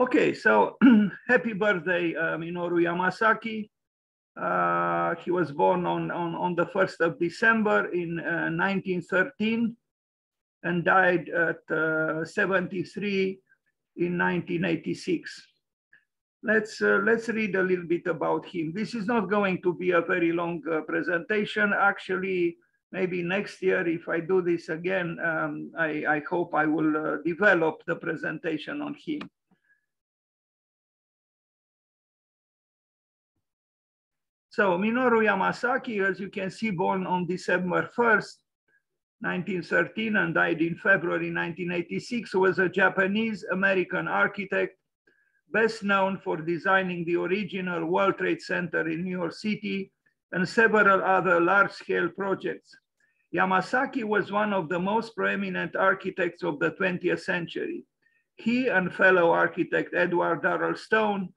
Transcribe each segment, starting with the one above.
Okay, so happy birthday, uh, Minoru Yamasaki. Uh, he was born on, on, on the 1st of December in uh, 1913 and died at uh, 73 in 1986. Let's, uh, let's read a little bit about him. This is not going to be a very long uh, presentation. Actually, maybe next year, if I do this again, um, I, I hope I will develop the presentation on him. So Minoru Yamasaki, as you can see, born on December 1st, 1913 and died in February 1986, was a Japanese American architect, best known for designing the original World Trade Center in New York City and several other large-scale projects. Yamasaki was one of the most prominent architects of the 20th century. He and fellow architect Edward Durell Stone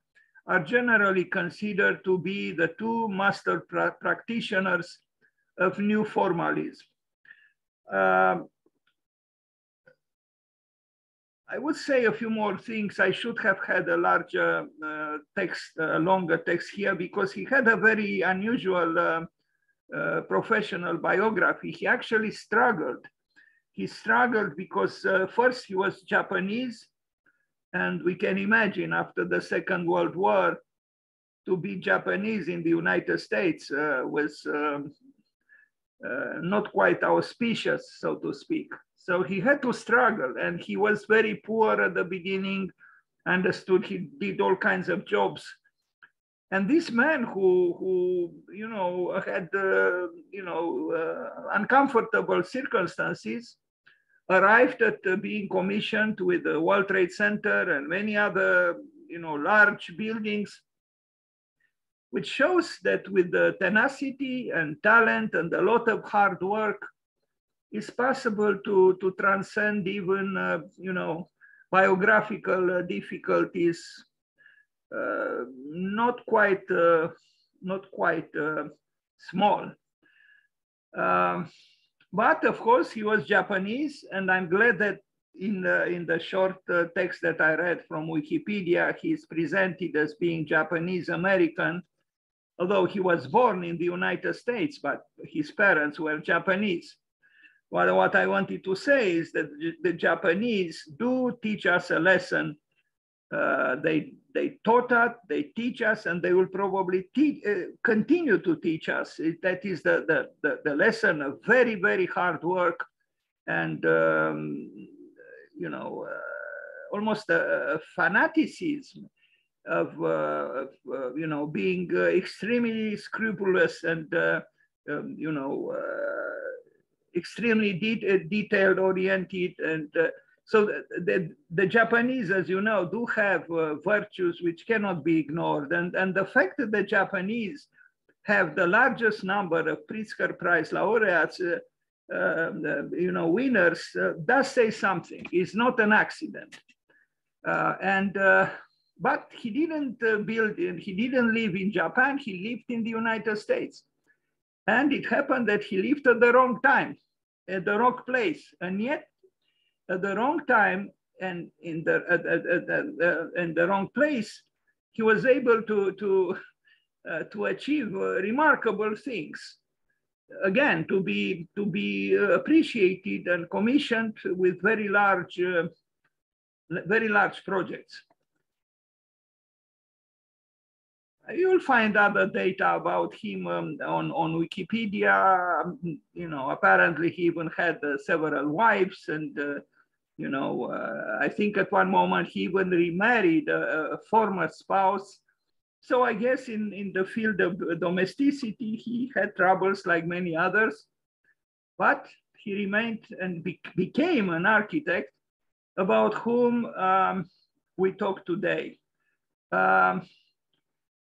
are generally considered to be the two master pra practitioners of new formalism. Um, I would say a few more things. I should have had a larger uh, text, a longer text here because he had a very unusual uh, uh, professional biography. He actually struggled. He struggled because uh, first he was Japanese and we can imagine after the Second World War, to be Japanese in the United States uh, was um, uh, not quite auspicious, so to speak. So he had to struggle and he was very poor at the beginning, understood he did all kinds of jobs. And this man who, who you know, had, uh, you know, uh, uncomfortable circumstances arrived at uh, being commissioned with the World Trade Center and many other, you know, large buildings which shows that with the tenacity and talent and a lot of hard work, it's possible to, to transcend even, uh, you know, biographical uh, difficulties, uh, not quite, uh, not quite uh, small. Um, but of course, he was Japanese, and I'm glad that in the, in the short uh, text that I read from Wikipedia, he's presented as being Japanese American, although he was born in the United States, but his parents were Japanese. Well, what I wanted to say is that the Japanese do teach us a lesson. Uh, they, they taught us, they teach us, and they will probably uh, continue to teach us. That is the, the, the, the, lesson of very, very hard work and, um, you know, uh, almost a, a fanaticism of, uh, of uh, you know, being uh, extremely scrupulous and, um, you know, extremely de detailed oriented. And so the, the, the, Japanese, as you know, do have virtues which cannot be ignored. And, and the fact that the Japanese have the largest number of Pritzker Prize laureates, uh, uh, you know, winners, uh, does say something. It's not an accident. and but he didn't uh, build, in, he didn't live in Japan, he lived in the United States. And it happened that he lived at the wrong time, at the wrong place. And yet, at the wrong time and in the, at, at, at, in the wrong place, he was able to, to, uh, to achieve uh, remarkable things. Again, to be, to be uh, appreciated and commissioned with very large, uh, very large projects. you'll find other data about him um, on, on Wikipedia. You know, apparently he even had uh, several wives and, uh, you know, uh, I think at one moment he even remarried a, a, former spouse. So I guess in, in the field of domesticity, he had troubles like many others, but he remained and be became an architect about whom um, we talk today. Um,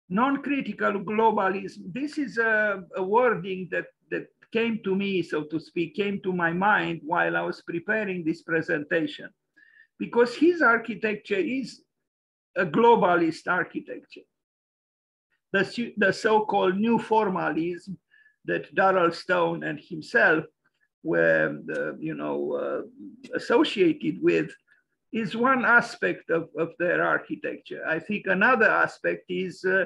non-critical globalism, this is a, a, wording that, that came to me, so to speak, came to my mind while I was preparing this presentation, because his architecture is a globalist architecture. The, the so-called new formalism that Durell Stone and himself were, uh, you know, uh, associated with is one aspect of, of their architecture. I think another aspect is, uh,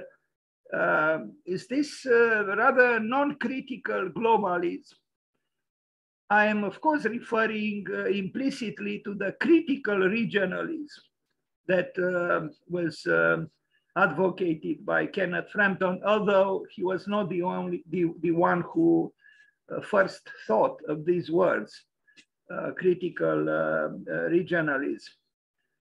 uh, is this uh, rather non-critical globalism. I am, of course, referring uh, implicitly to the critical regionalism that uh, was um, advocated by Kenneth Frampton, although he was not the only the, the one who uh, first thought of these words, critical uh, regionalism.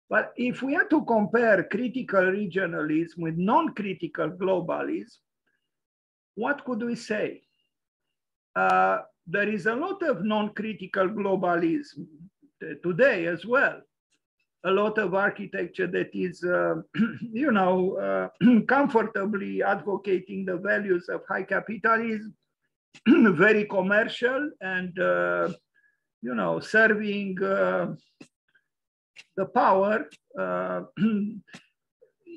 But if we are to compare critical regionalism with non-critical globalism, what could we say? Uh, there is a lot of non-critical globalism today as well a lot of architecture that is, uh, you know, uh, comfortably advocating the values of high capitalism, very commercial and, uh, you know, serving uh, the power uh,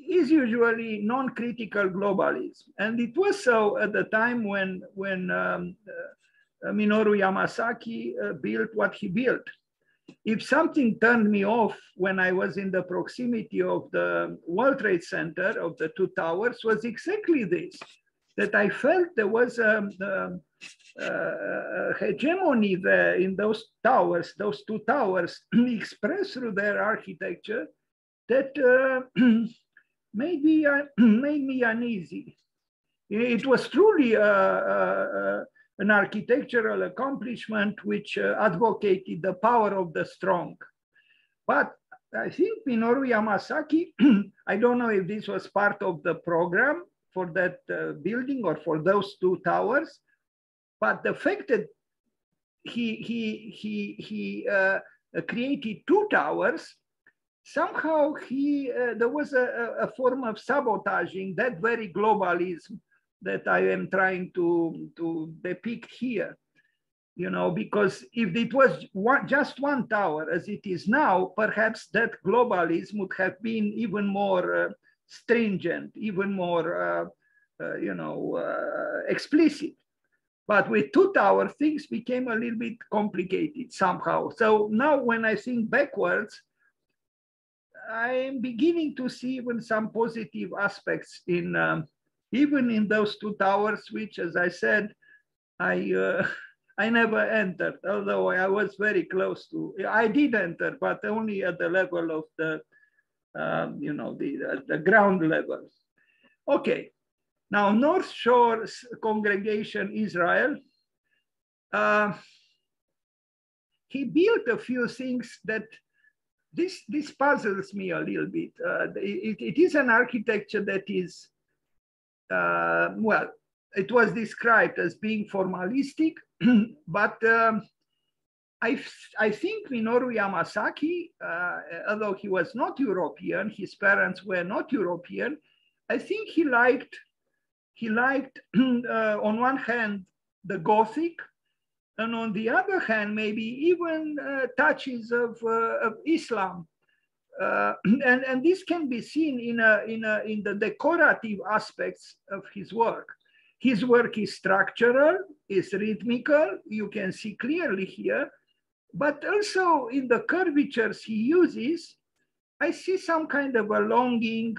is usually non-critical globalism. And it was so at the time when, when um, uh, Minoru Yamasaki built what he built if something turned me off when I was in the proximity of the World Trade Center of the two towers was exactly this, that I felt there was a, a, a hegemony there in those towers, those two towers expressed through their architecture that uh, made, me, uh, made me uneasy. It was truly a, an architectural accomplishment which uh, advocated the power of the strong. But I think Minoru Yamasaki, I don't know if this was part of the program for that uh, building or for those two towers, but the fact that he, he, he, he uh, created two towers, somehow he, uh, there was a, a form of sabotaging that very globalism that I am trying to, to depict here. You know, because if it was one, just one tower as it is now, perhaps that globalism would have been even more uh, stringent, even more, uh, uh, you know, uh, explicit. But with two towers, things became a little bit complicated somehow. So now when I think backwards, I'm beginning to see even some positive aspects in um, even in those two towers, which, as I said, I uh, I never entered, although I was very close to. I did enter, but only at the level of the, um, you know, the uh, the ground level. Okay, now North Shore Congregation Israel. Uh, he built a few things that this this puzzles me a little bit. Uh, it, it is an architecture that is uh, well, it was described as being formalistic, but um, I, I think Minoru Yamasaki, uh, although he was not European, his parents were not European, I think he liked, he liked uh, on one hand, the Gothic, and on the other hand, maybe even uh, touches of, uh, of Islam uh, and, and this can be seen in, a, in, a, in the decorative aspects of his work. His work is structural, is rhythmical, you can see clearly here, but also in the curvatures he uses, I see some kind of a longing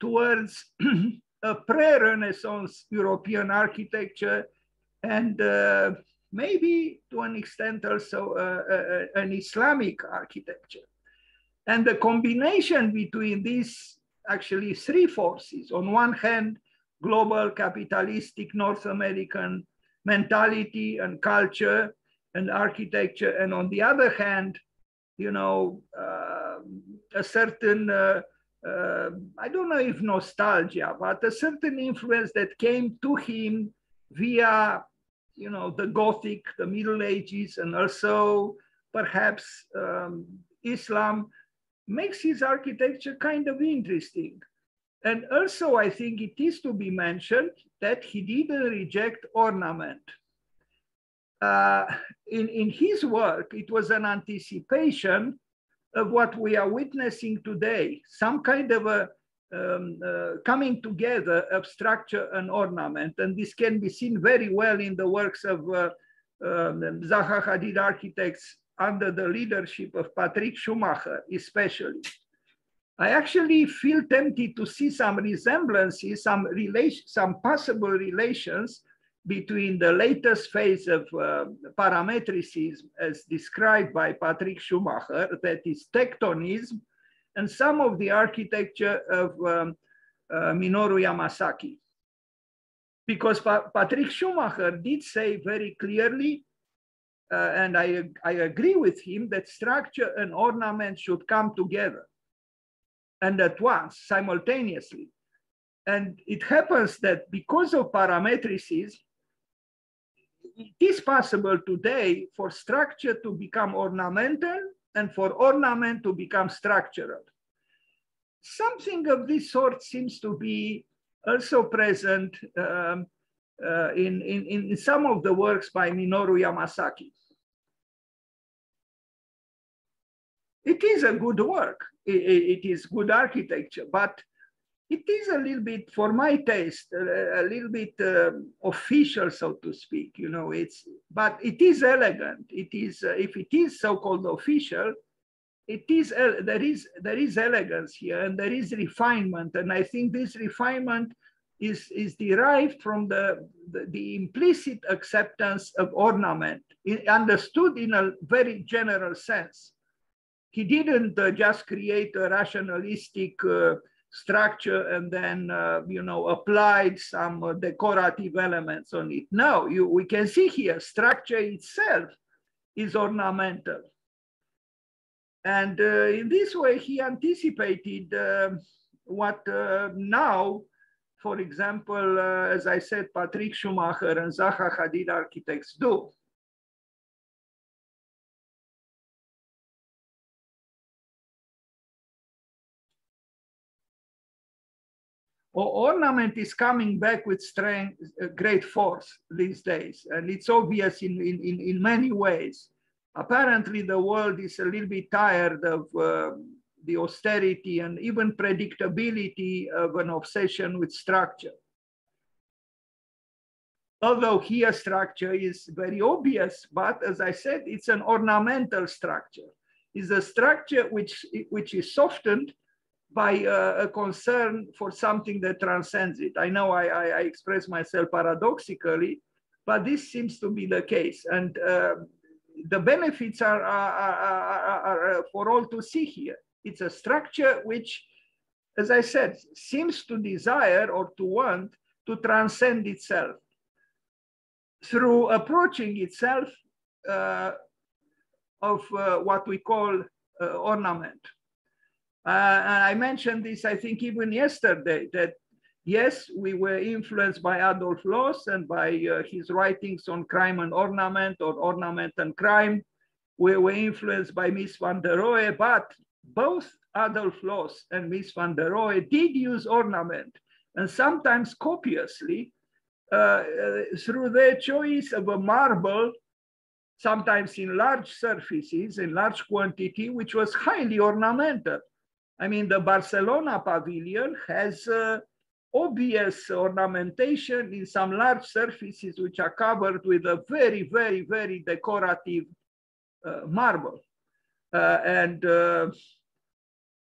towards a pre-Renaissance European architecture and uh, maybe to an extent also uh, uh, uh an Islamic architecture. And the combination between these actually three forces, on one hand, global capitalistic North American mentality and culture and architecture, and on the other hand, you know, uh, a certain, uh, I don't know if nostalgia, but a certain influence that came to him via, you know, the Gothic, the Middle Ages, and also perhaps um, Islam makes his architecture kind of interesting. And also, I think it is to be mentioned that he didn't reject ornament. Uh, in, in his work, it was an anticipation of what we are witnessing today, some kind of a um, uh, coming together of structure and ornament. And this can be seen very well in the works of uh, um, Zaha Hadid architects under the leadership of Patrick Schumacher, especially. I actually feel tempted to see some resemblances, some relation, some possible relations between the latest phase of uh, parametricism as described by Patrick Schumacher, that is tectonism, and some of the architecture of um, uh, Minoru Yamasaki. Because pa Patrick Schumacher did say very clearly, uh, and I, I agree with him, that structure and ornament should come together and at once, simultaneously. And it happens that because of parametricism, it is possible today for structure to become ornamental and for ornament to become structural. Something of this sort seems to be also present um, uh, in, in, in some of the works by Minoru Yamasaki. It is a good work, it, it is good architecture, but it is a little bit, for my taste, a, a little bit uh, official, so to speak. You know, it's but it is elegant. It is uh, if it is so-called official, it is uh, there is there is elegance here and there is refinement, and I think this refinement is is derived from the the, the implicit acceptance of ornament, understood in a very general sense. He didn't uh, just create a rationalistic uh, structure and then uh, you know applied some uh, decorative elements on it. No, you, we can see here structure itself is ornamental. And uh, in this way, he anticipated uh, what now, for example, uh, as I said, Patrick Schumacher and Zaha Hadid architects do. Ornament is coming back with strength, uh, great force these days. And it's obvious in, in, in, many ways. Apparently the world is a little bit tired of uh, the austerity and even predictability of an obsession with structure. Although here structure is very obvious, but as I said, it's an ornamental structure. It's a structure which, which is softened by uh, a concern for something that transcends it. I know I, I, I, express myself paradoxically, but this seems to be the case. And uh, the benefits are, are, are, are, for all to see here. It's a structure which, as I said, seems to desire or to want to transcend itself through approaching itself uh, of uh, what we call uh, ornament. Uh, and I mentioned this, I think, even yesterday, that yes, we were influenced by Adolf Loos and by uh, his writings on crime and ornament or ornament and crime. We were influenced by Mies van der Rohe, but both Adolf Loos and Mies van der Rohe did use ornament and sometimes copiously uh, uh, through their choice of a marble, sometimes in large surfaces, in large quantity, which was highly ornamental. I mean, the Barcelona pavilion has uh, obvious ornamentation in some large surfaces which are covered with a very, very, very decorative uh, marble. Uh, and, uh,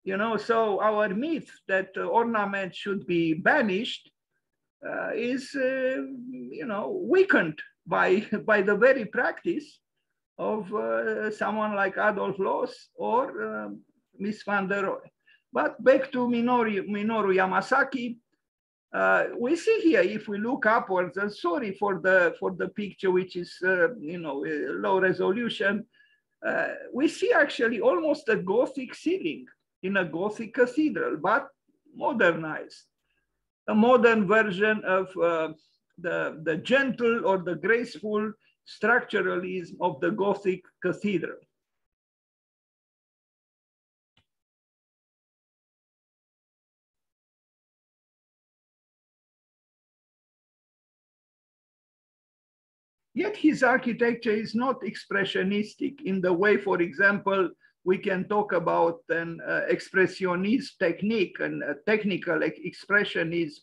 you know, so our myth that ornament should be banished uh, is, uh, you know, weakened by, by the very practice of someone like Adolf Loos or um, Mies van der Rohe. But back to Minoru, Minoru Yamasaki, uh, we see here, if we look upwards, and sorry for the, for the picture, which is, uh, you know, uh, low resolution, uh, we see actually almost a Gothic ceiling in a Gothic cathedral, but modernized. A modern version of uh, the, the gentle or the graceful structuralism of the Gothic cathedral. Yet his architecture is not expressionistic in the way, for example, we can talk about an uh, expressionist technique and technical expressionism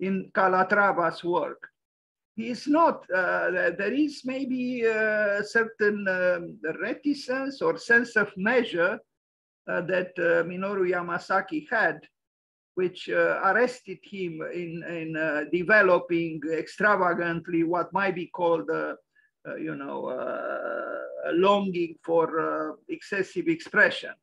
in Calatrava's work. he is not. Uh, there is maybe a certain um, reticence or sense of measure uh, that uh, Minoru Yamasaki had, which uh, arrested him in, in uh, developing extravagantly what might be called, uh, you know, a longing for excessive expression.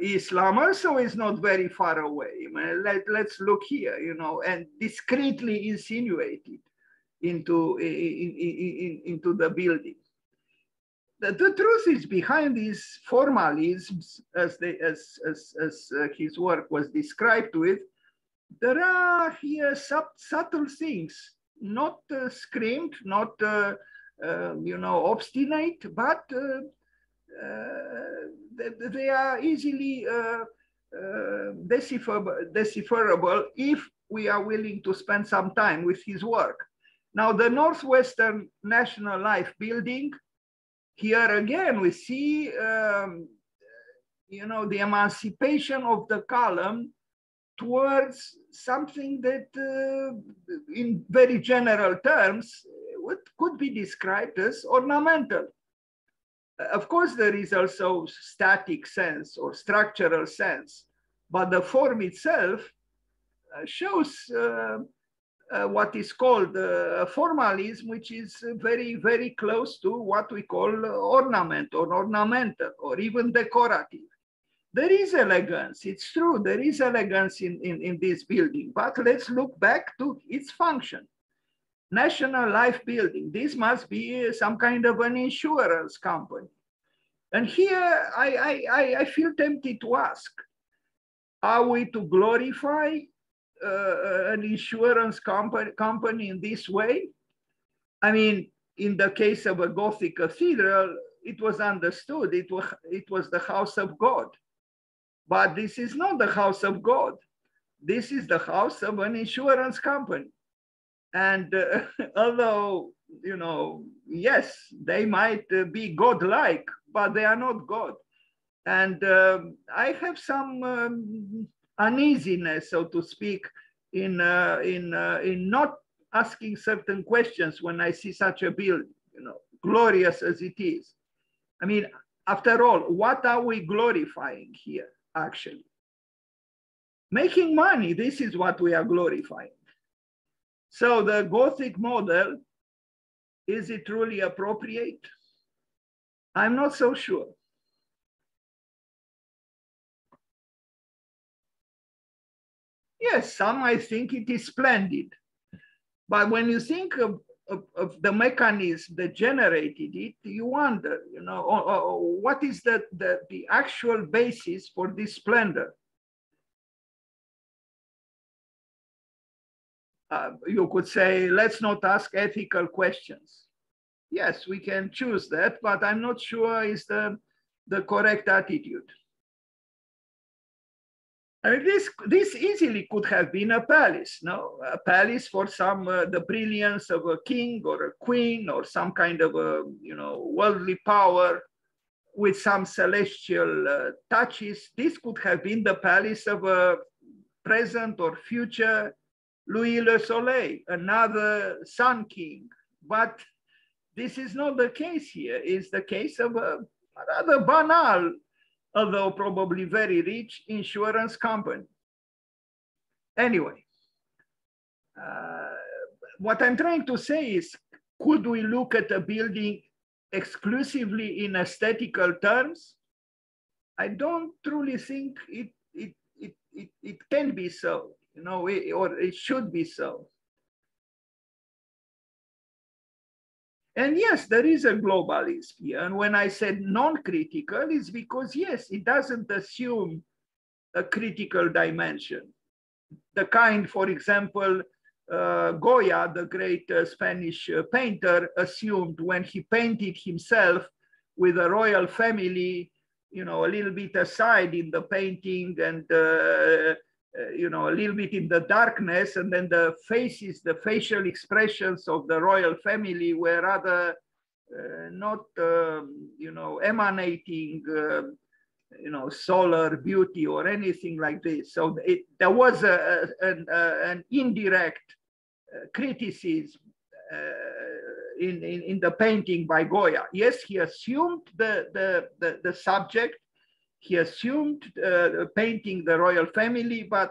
Islam also is not very far away. Let, let's look here, you know, and discreetly insinuated into, in, in, into the building. The, the, truth is behind these formalisms, as, they, as, as, as uh, his work was described with, there are here sub, subtle things, not uh, screamed, not, uh, um, you know, obstinate, but uh, uh, they are easily uh, decipherable, decipherable if we are willing to spend some time with his work. Now, the Northwestern National Life Building, here again, we see, um, you know, the emancipation of the column towards something that, uh, in very general terms, could be described as ornamental. Of course, there is also static sense or structural sense, but the form itself uh, shows uh, what is called uh, formalism, which is very, very close to what we call ornament or ornamental or even decorative. There is elegance, it's true, there is elegance in, in, in this building, but let's look back to its function. National Life Building. This must be some kind of an insurance company. And here I, I, I feel tempted to ask, are we to glorify uh, an insurance company, company in this way? I mean, in the case of a Gothic cathedral, it was understood it was, it was the house of God. But this is not the house of God. This is the house of an insurance company. And uh, although, you know, yes, they might uh, be godlike, but they are not God. And um, I have some um, uneasiness, so to speak, in, uh, in, uh, in not asking certain questions when I see such a build, you know, glorious as it is. I mean, after all, what are we glorifying here, actually? Making money, this is what we are glorifying. So the Gothic model, is it truly appropriate? I'm not so sure. Yes, some I think it is splendid. But when you think of, of, of the mechanism that generated it, you wonder, you know, oh, oh, oh, what is the, the, the actual basis for this splendor? uh, you could say, let's not ask ethical questions. Yes, we can choose that, but I'm not sure is the, the correct attitude. I mean, this, this easily could have been a palace, no? A palace for some, uh, the brilliance of a king or a queen or some kind of a, you know, worldly power with some celestial uh, touches. This could have been the palace of a present or future Louis Le Soleil, another Sun King. But this is not the case here. It's the case of a rather banal, although probably very rich insurance company. Anyway, uh, what I'm trying to say is, could we look at a building exclusively in aesthetical terms? I don't truly think it, it, it, it, it can be so you know, or it should be so. And yes, there is a globalism here. And when I said non-critical, it's because yes, it doesn't assume a critical dimension. The kind, for example, uh, Goya, the great uh, Spanish uh, painter, assumed when he painted himself with a royal family, you know, a little bit aside in the painting and uh, you know, a little bit in the darkness, and then the faces, the facial expressions of the royal family were rather uh, not, um, you know, emanating uh, you know, solar beauty or anything like this. So it, there was a, an, an indirect uh, criticism uh, in, in, in the painting by Goya. Yes, he assumed the, the, the, the subject, he assumed uh, painting the royal family, but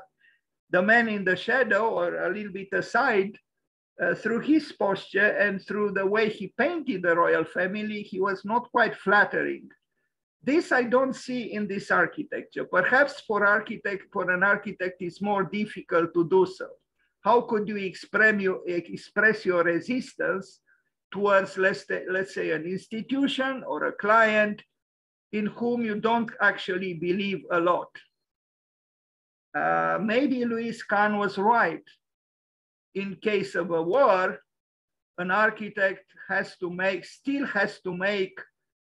the man in the shadow or a little bit aside, uh, through his posture and through the way he painted the royal family, he was not quite flattering. This I don't see in this architecture. Perhaps for architect, for an architect, it's more difficult to do so. How could you express your, resistance towards, let's, let's say, an institution or a client in whom you don't actually believe a lot? Uh, maybe Louis Kahn was right. In case of a war, an architect has to make, still has to make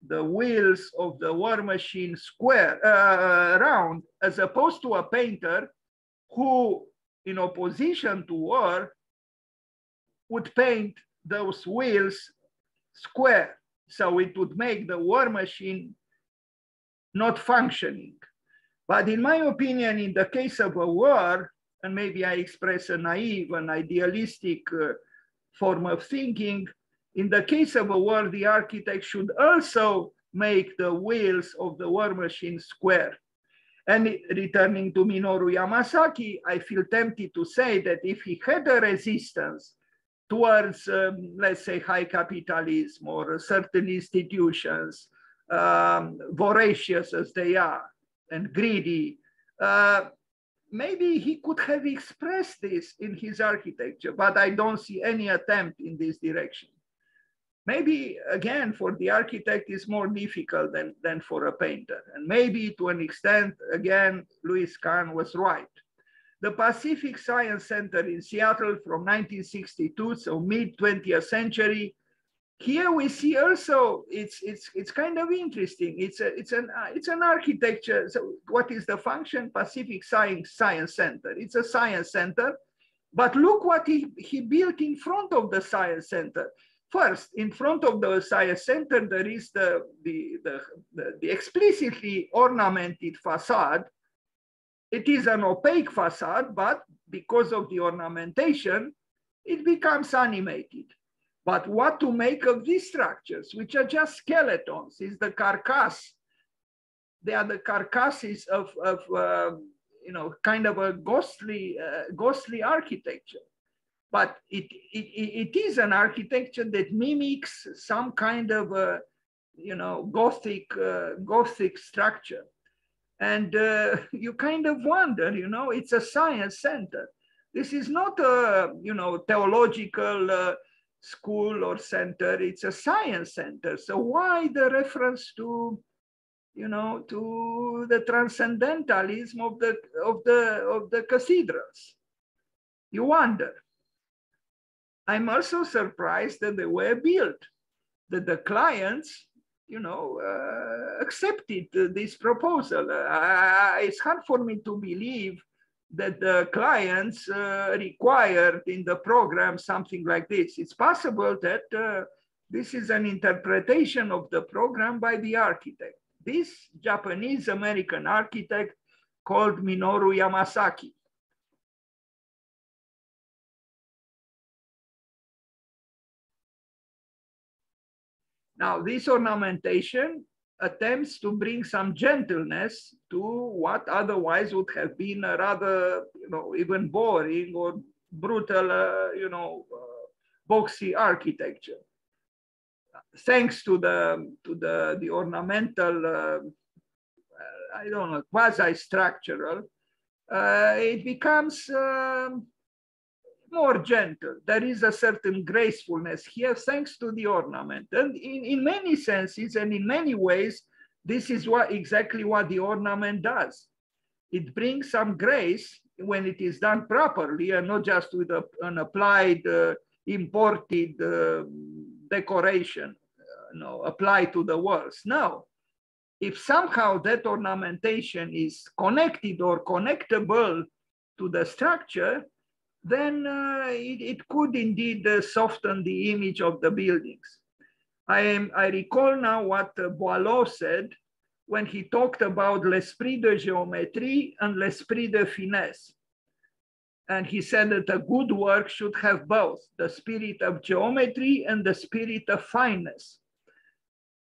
the wheels of the war machine square, uh, round, as opposed to a painter who, in opposition to war, would paint those wheels square. So it would make the war machine not functioning. But in my opinion, in the case of a war, and maybe I express a naive and idealistic uh, form of thinking, in the case of a war, the architect should also make the wheels of the war machine square. And returning to Minoru Yamasaki, I feel tempted to say that if he had a resistance towards, um, let's say, high capitalism or certain institutions, um, voracious as they are and greedy, uh, maybe he could have expressed this in his architecture, but I don't see any attempt in this direction. Maybe again, for the architect is more difficult than, than for a painter. And maybe to an extent, again, Louis Kahn was right. The Pacific Science Center in Seattle from 1962, so mid 20th century, here we see also it's it's it's kind of interesting. It's a it's an uh, it's an architecture. So what is the function? Pacific Science Science Center. It's a science center, but look what he he built in front of the science center. First, in front of the science center, there is the the the, the, the explicitly ornamented facade. It is an opaque facade, but because of the ornamentation, it becomes animated. But what to make of these structures, which are just skeletons, is the carcass. They are the carcasses of, of uh, you know, kind of a ghostly, uh, ghostly architecture. But it, it, it is an architecture that mimics some kind of a, you know, Gothic, uh, Gothic structure. And uh, you kind of wonder, you know, it's a science center. This is not a, you know, theological uh, school or center, it's a science center. So why the reference to, you know, to the transcendentalism of the, of the, of the cathedrals? You wonder. I'm also surprised that they were built, that the clients, you know, uh, accepted this proposal. Uh, it's hard for me to believe that the clients uh, required in the program something like this. It's possible that uh, this is an interpretation of the program by the architect. This Japanese American architect called Minoru Yamasaki. Now, this ornamentation attempts to bring some gentleness to what otherwise would have been a rather, you know, even boring or brutal, uh, you know, uh, boxy architecture. Thanks to the to the the ornamental, uh, I don't know, quasi-structural, uh, it becomes. Um, more gentle. There is a certain gracefulness here thanks to the ornament. And in, in many senses and in many ways, this is what exactly what the ornament does. It brings some grace when it is done properly and not just with a, an applied, uh, imported uh, decoration, uh, no, applied to the walls. No, if somehow that ornamentation is connected or connectable to the structure, then uh, it, it, could indeed uh, soften the image of the buildings. I, am, I recall now what uh, Boileau said when he talked about l'esprit de géométrie and l'esprit de finesse. And he said that a good work should have both the spirit of geometry and the spirit of fineness.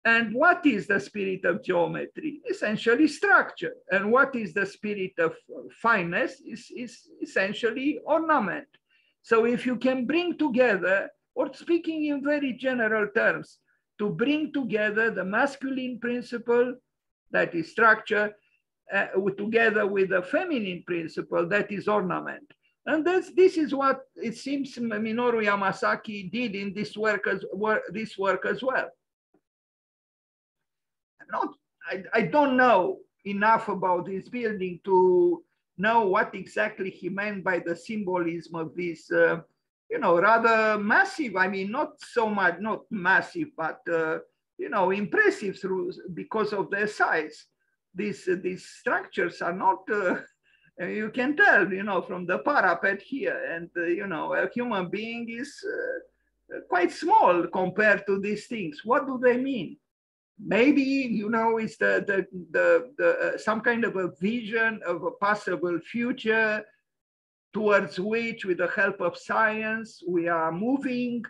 And what is the spirit of geometry? Essentially structure. And what is the spirit of fineness? Is, is essentially ornament. So if you can bring together, or speaking in very general terms, to bring together the masculine principle, that is structure, uh, together with the feminine principle, that is ornament. And this, this is what it seems Minoru Yamasaki did in this work as, this work as well not, I, I don't know enough about this building to know what exactly he meant by the symbolism of this, uh, you know, rather massive. I mean, not so much, not massive, but uh, you know, impressive through because of their size. These uh, these structures are not. Uh, you can tell, you know, from the parapet here, and uh, you know, a human being is uh, quite small compared to these things. What do they mean? Maybe you know it's the the the, the uh, some kind of a vision of a possible future towards which with the help of science we are moving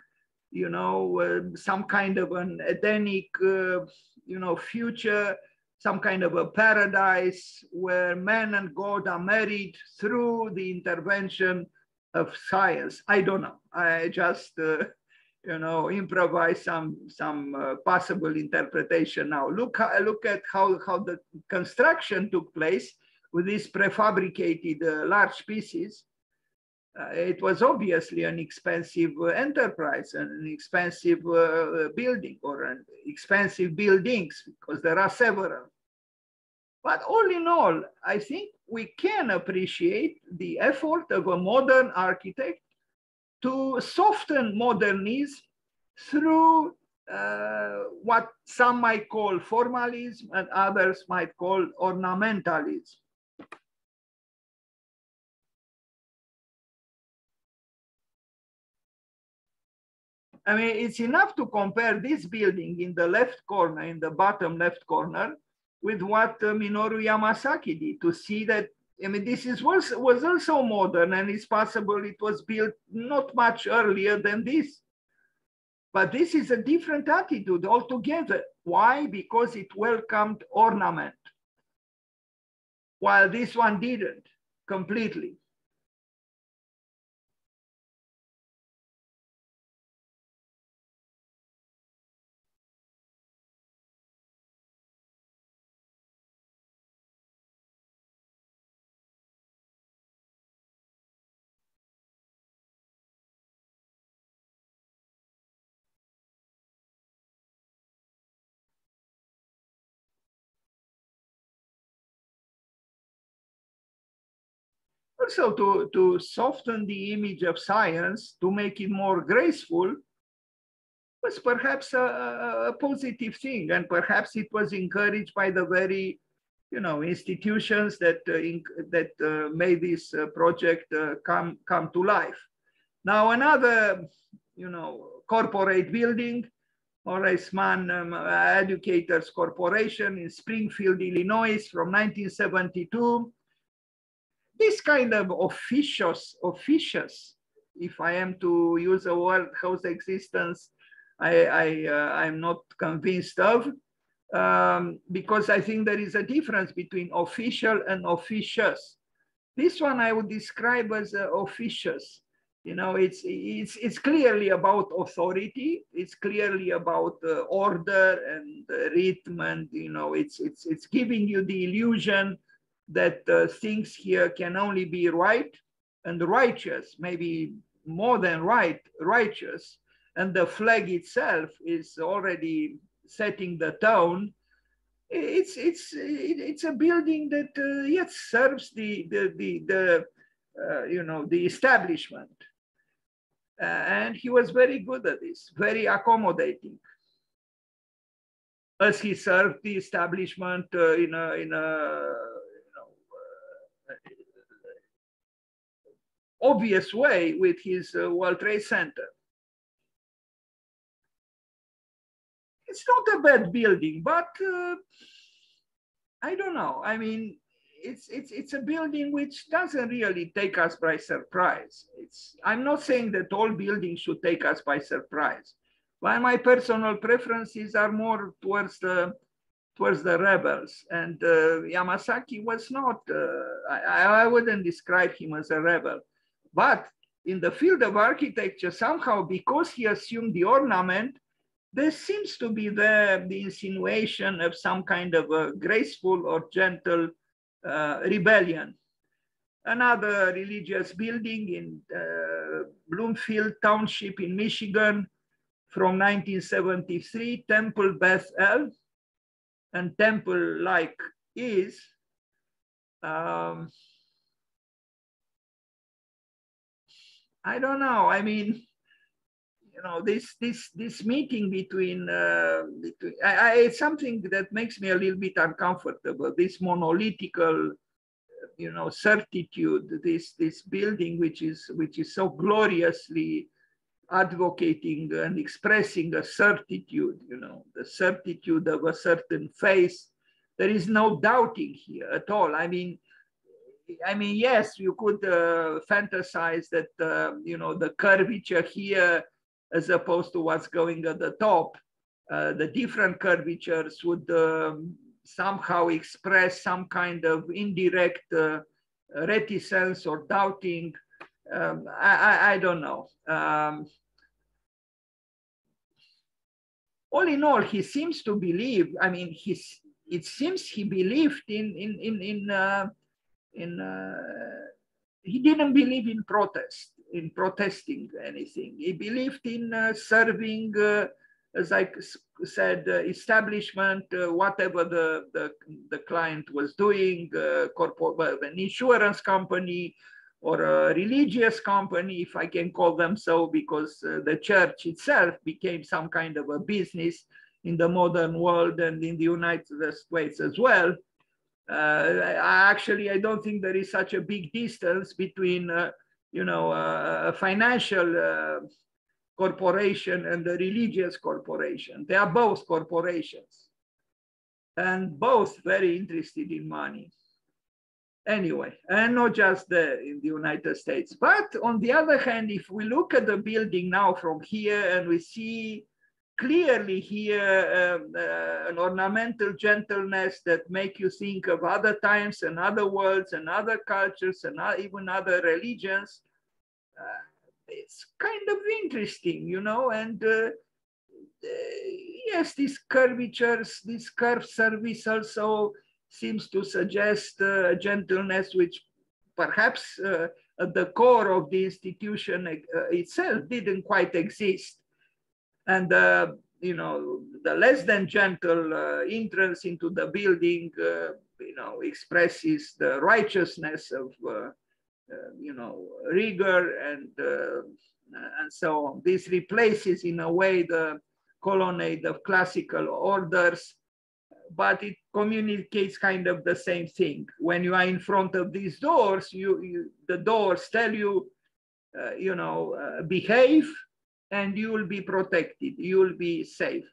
you know uh, some kind of an edenic uh, you know future some kind of a paradise where man and god are married through the intervention of science. I don't know. I just uh, you know, improvise some some uh, possible interpretation now. Look, look at how, how the construction took place with these prefabricated uh, large pieces. Uh, it was obviously an expensive uh, enterprise, an expensive uh, building or an expensive buildings because there are several. But all in all, I think we can appreciate the effort of a modern architect to soften modernism through uh, what some might call formalism and others might call ornamentalism. I mean, it's enough to compare this building in the left corner, in the bottom left corner, with what uh, Minoru Yamasaki did to see that I mean, this is was, was also modern and it's possible it was built not much earlier than this. But this is a different attitude altogether. Why? Because it welcomed ornament, while this one didn't completely. Also to, to soften the image of science, to make it more graceful, was perhaps a, a, positive thing. And perhaps it was encouraged by the very, you know, institutions that, uh, that uh, made this uh, project uh, come, come to life. Now, another, you know, corporate building, Horace Mann um, Educators Corporation in Springfield, Illinois from 1972 this kind of officious, officious, if I am to use a word whose existence I, I, uh, I'm not convinced of, um, because I think there is a difference between official and officious. This one I would describe as uh, officious. You know, it's, it's, it's clearly about authority. It's clearly about uh, order and rhythm and, you know, it's, it's, it's giving you the illusion that uh, things here can only be right and righteous, maybe more than right, righteous. And the flag itself is already setting the tone. It's it's it's a building that uh, yet serves the the the, the uh, you know the establishment, uh, and he was very good at this, very accommodating as he served the establishment uh, in a in a obvious way with his uh, World Trade Center. It's not a bad building, but uh, I don't know. I mean, it's it's it's a building which doesn't really take us by surprise. It's I'm not saying that all buildings should take us by surprise, but my personal preferences are more towards the towards the rebels. And uh, Yamasaki was not. Uh, I, I wouldn't describe him as a rebel, but in the field of architecture, somehow because he assumed the ornament, there seems to be the, the insinuation of some kind of a graceful or gentle uh, rebellion. Another religious building in uh, Bloomfield Township in Michigan from 1973, Temple Beth El, and temple like is um, I don't know. I mean, you know, this this this meeting between, uh, between I, I, it's something that makes me a little bit uncomfortable. This monolithical, you know, certitude. This this building, which is which is so gloriously advocating and expressing a certitude. You know, the certitude of a certain faith. There is no doubting here at all. I mean, I mean, yes, you could uh, fantasize that, uh, you know, the curvature here, as opposed to what's going at the top, uh, the different curvatures would um, somehow express some kind of indirect uh, reticence or doubting. Um, I, I, I, don't know. Um, all in all, he seems to believe, I mean, he's, it seems he believed in, in, in, in uh, in uh, he didn't believe in protest, in protesting anything. He believed in uh, serving, uh, as I said, establishment, whatever the, the, the, client was doing, corporate, an insurance company, or a religious company, if I can call them so, because uh, the church itself became some kind of a business in the modern world and in the United States as well. Uh, actually, I don't think there is such a big distance between, uh, you know, uh, a financial corporation and a religious corporation. They are both corporations and both very interested in money. Anyway, and not just the, in the United States. But on the other hand, if we look at the building now from here and we see clearly here um, uh, an ornamental gentleness that make you think of other times and other worlds and other cultures and even other religions. Uh, it's kind of interesting, you know, and uh, uh yes, these curvatures, this curved service also seems to suggest uh, gentleness, which perhaps uh, at the core of the institution itself didn't quite exist and uh, you know the less than gentle uh, entrance into the building uh, you know expresses the righteousness of uh, uh, you know rigor and uh, and so on. This replaces in a way the colonnade of classical orders but it communicates kind of the same thing. When you are in front of these doors you, you the doors tell you you know behave and you will be protected, you will be safe.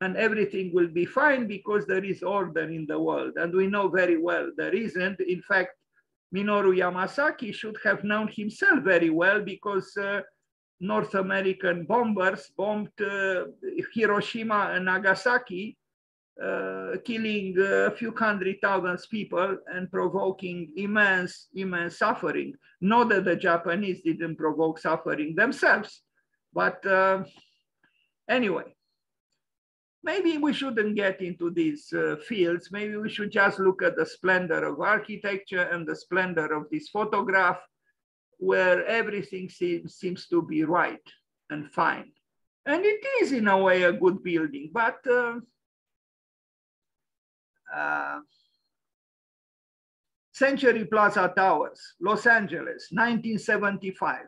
And everything will be fine because there is order in the world. And we know very well there isn't. In fact, Minoru Yamasaki should have known himself very well because uh, North American bombers bombed uh, Hiroshima and Nagasaki, uh, killing a few hundred thousand people and provoking immense, immense suffering. Not that the Japanese didn't provoke suffering themselves, but uh, anyway, maybe we shouldn't get into these uh, fields. Maybe we should just look at the splendor of architecture and the splendor of this photograph where everything seems, seems to be right and fine. And it is in a way a good building, but uh, uh, Century Plaza Towers, Los Angeles, 1975.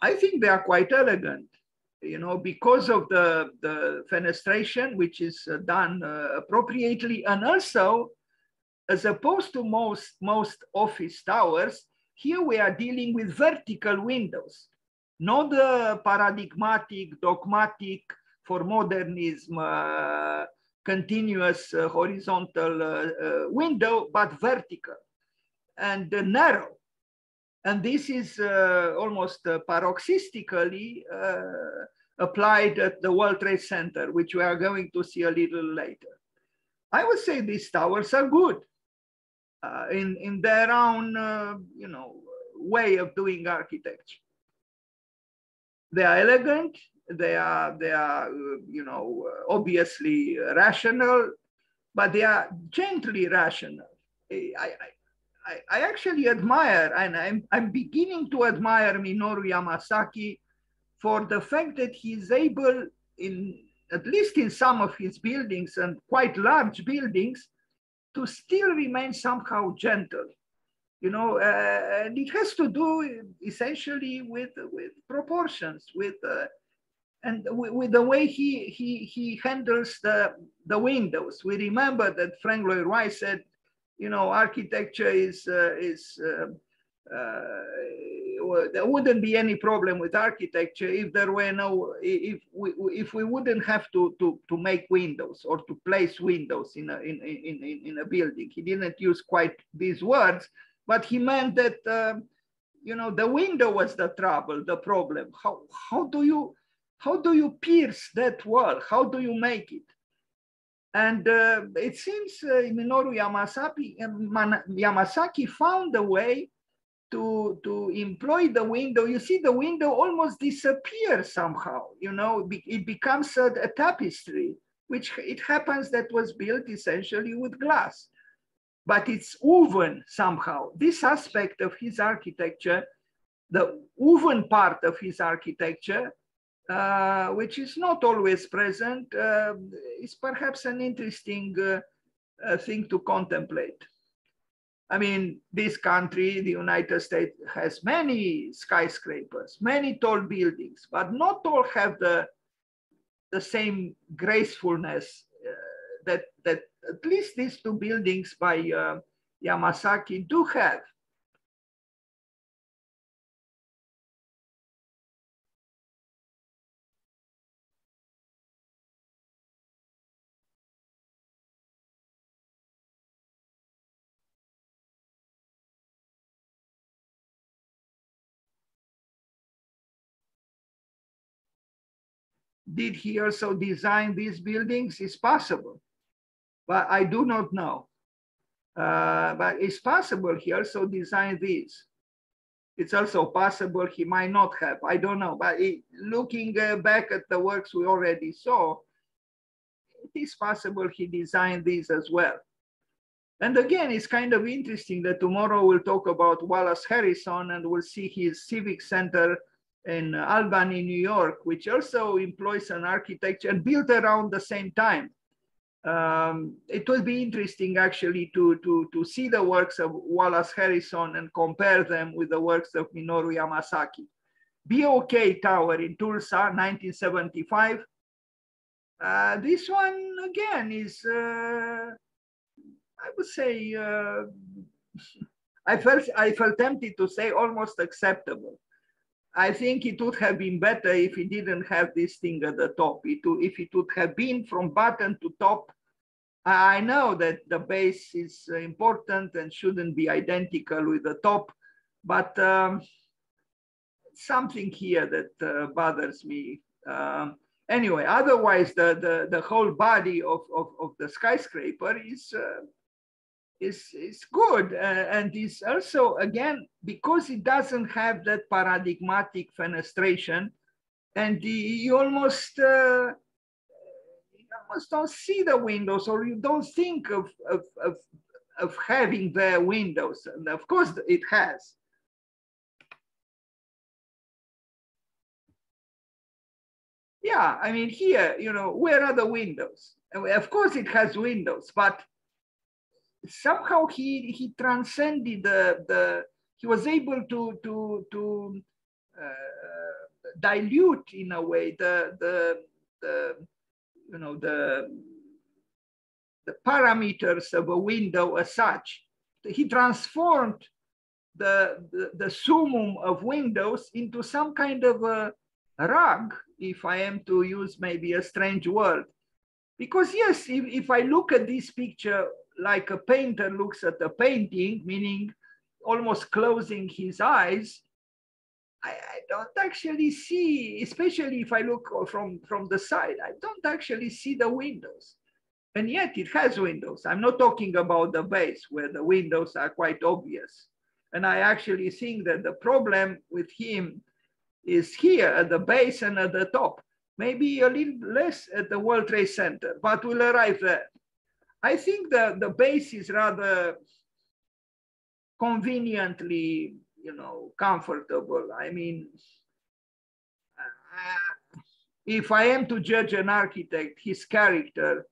I think they are quite elegant, you know, because of the, the fenestration, which is uh, done uh, appropriately. And also, as opposed to most, most office towers, here we are dealing with vertical windows, not the paradigmatic, dogmatic for modernism uh, continuous uh, horizontal uh, uh, window, but vertical and narrow. And this is uh, almost uh, paroxystically uh, applied at the World Trade Center, which we are going to see a little later. I would say these towers are good uh, in, in their own, uh, you know, way of doing architecture. They are elegant, they are, they are you know, obviously rational, but they are gently rational. I, I, I actually admire, and I'm, I'm beginning to admire Minoru Yamasaki for the fact that he's able, in at least in some of his buildings and quite large buildings, to still remain somehow gentle. You know, uh, and it has to do essentially with, with proportions, with uh, and with the way he, he, he handles the, the windows. We remember that Frank Lloyd Wright said, you know, architecture is, uh, is uh, uh, there wouldn't be any problem with architecture if there were no, if we, if we wouldn't have to, to, to make windows or to place windows in a, in, in, in a building. He didn't use quite these words, but he meant that, uh, you know, the window was the trouble, the problem. How, how do you, how do you pierce that wall? How do you make it? And uh, it seems uh, Minoru Yamasaki, Yamasaki found a way to, to employ the window. You see the window almost disappears somehow, you know, it becomes a, a tapestry, which it happens that was built essentially with glass. But it's woven somehow. This aspect of his architecture, the woven part of his architecture, uh, which is not always present, uh, is perhaps an interesting uh, uh thing to contemplate. I mean, this country, the United States, has many skyscrapers, many tall buildings, but not all have the, the same gracefulness uh, that, that at least these two buildings by uh, Yamasaki do have. Did he also design these buildings? It's possible, but I do not know. Uh, but it's possible he also designed these. It's also possible he might not have, I don't know. But it, looking uh, back at the works we already saw, it is possible he designed these as well. And again, it's kind of interesting that tomorrow we'll talk about Wallace Harrison and we'll see his civic center in Albany, New York, which also employs an architecture and built around the same time. Um, it will be interesting actually to, to, to see the works of Wallace Harrison and compare them with the works of Minoru Yamasaki. BOK Tower in Tulsa, 1975. Uh, this one again is, uh, I would say, uh, I felt I felt tempted to say almost acceptable. I think it would have been better if it didn't have this thing at the top. It if it would have been from bottom to top, I know that the base is important and shouldn't be identical with the top, but um, something here that uh, bothers me. Um, anyway, otherwise the, the, the whole body of, of, of the skyscraper is uh, is, is good uh, and is also, again, because it doesn't have that paradigmatic fenestration and the, you almost, uh, you almost don't see the windows or you don't think of, of, of, of having the windows. And of course it has. Yeah, I mean, here, you know, where are the windows? Of course it has windows, but somehow he he transcended the the he was able to to to uh, dilute in a way the the the you know the the parameters of a window as such. He transformed the, the, the summum of windows into some kind of a rug, if I am to use maybe a strange word, Because yes, if, if I look at this picture like a painter looks at a painting, meaning almost closing his eyes, I, I, don't actually see, especially if I look from, from the side, I don't actually see the windows. And yet it has windows. I'm not talking about the base where the windows are quite obvious. And I actually think that the problem with him is here at the base and at the top. Maybe a little less at the World Trade Center, but we'll arrive there. I think the, the base is rather conveniently, you know, comfortable. I mean, uh, if I am to judge an architect, his character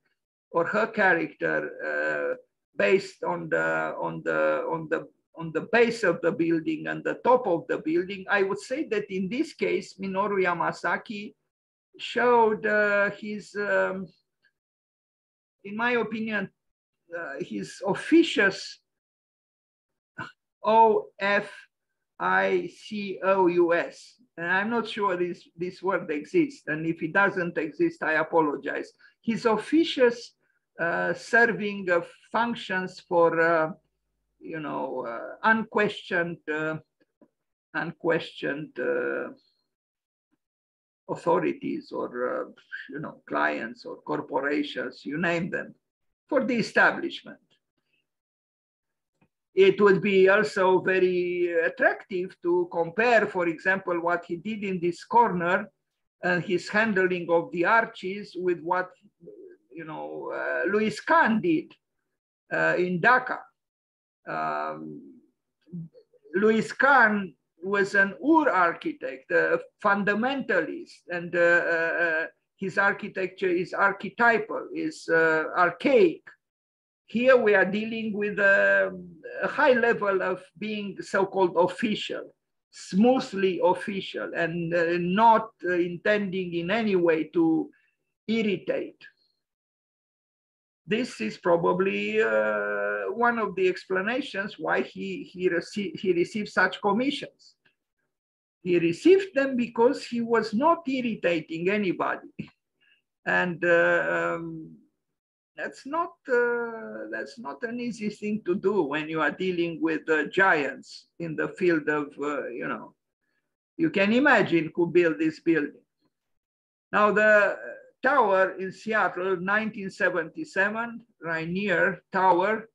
or her character uh, based on the on the on the on the base of the building and the top of the building, I would say that in this case, Minoru Yamasaki showed uh, his, um, in my opinion, uh, his officious O-F-I-C-O-U-S. And I'm not sure this, this word exists. And if it doesn't exist, I apologize. His officious uh, serving of functions for uh, you know, uh, unquestioned, uh, unquestioned uh, authorities or, you know, clients or corporations, you name them, for the establishment. It would be also very attractive to compare, for example, what he did in this corner and his handling of the arches with what, you know, uh, Louis Kahn did uh, in Dhaka um, Louis Kahn was an Ur architect, a fundamentalist, and uh, uh, his architecture is archetypal, is uh, archaic. Here we are dealing with a, a high level of being so-called official, smoothly official, and uh, not uh, intending in any way to irritate this is probably uh, one of the explanations why he, he, rece he received such commissions. He received them because he was not irritating anybody. And uh, um, that's not, uh, that's not an easy thing to do when you are dealing with giants in the field of, uh, you know, you can imagine who built this building. Now the tower in Seattle, 1977, Rainier Tower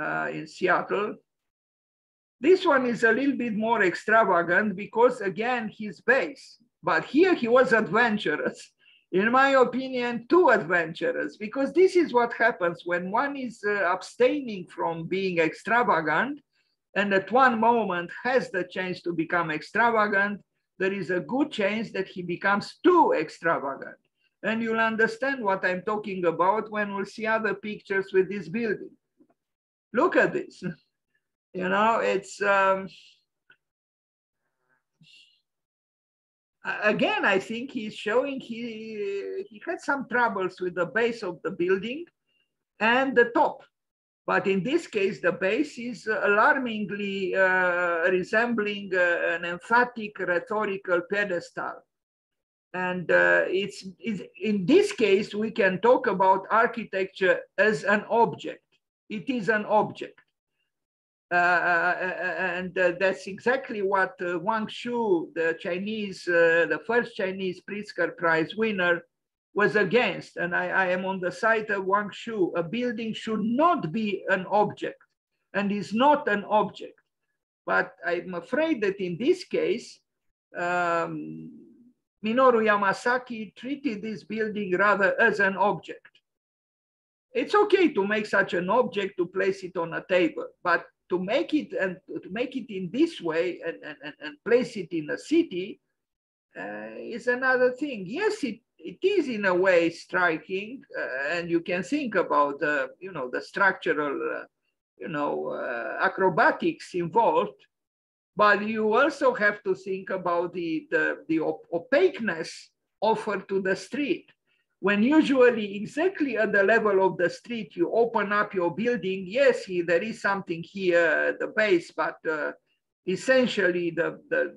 uh, in Seattle. This one is a little bit more extravagant because again, his base, but here he was adventurous. In my opinion, too adventurous because this is what happens when one is uh, abstaining from being extravagant and at one moment has the chance to become extravagant, there is a good chance that he becomes too extravagant and you'll understand what I'm talking about when we'll see other pictures with this building. Look at this. You know, it's, um, again, I think he's showing he, he had some troubles with the base of the building and the top. But in this case, the base is alarmingly uh, resembling uh, an emphatic rhetorical pedestal. And uh, it's, it's, in this case, we can talk about architecture as an object. It is an object. Uh, uh, uh, and that's exactly what Wang Shu, the Chinese, the first Chinese Pritzker Prize winner, was against. And I, I am on the side of Wang Shu. A building should not be an object and is not an object. But I'm afraid that in this case, um, Minoru Yamasaki treated this building rather as an object. It's okay to make such an object to place it on a table, but to make it and to make it in this way and, and, and place it in a city uh, is another thing. Yes, it, it is in a way striking, uh, and you can think about the you know the structural uh, you know uh, acrobatics involved but you also have to think about the, the, the op opaqueness offered to the street when usually exactly at the level of the street you open up your building yes there is something here the base but uh, essentially the, the,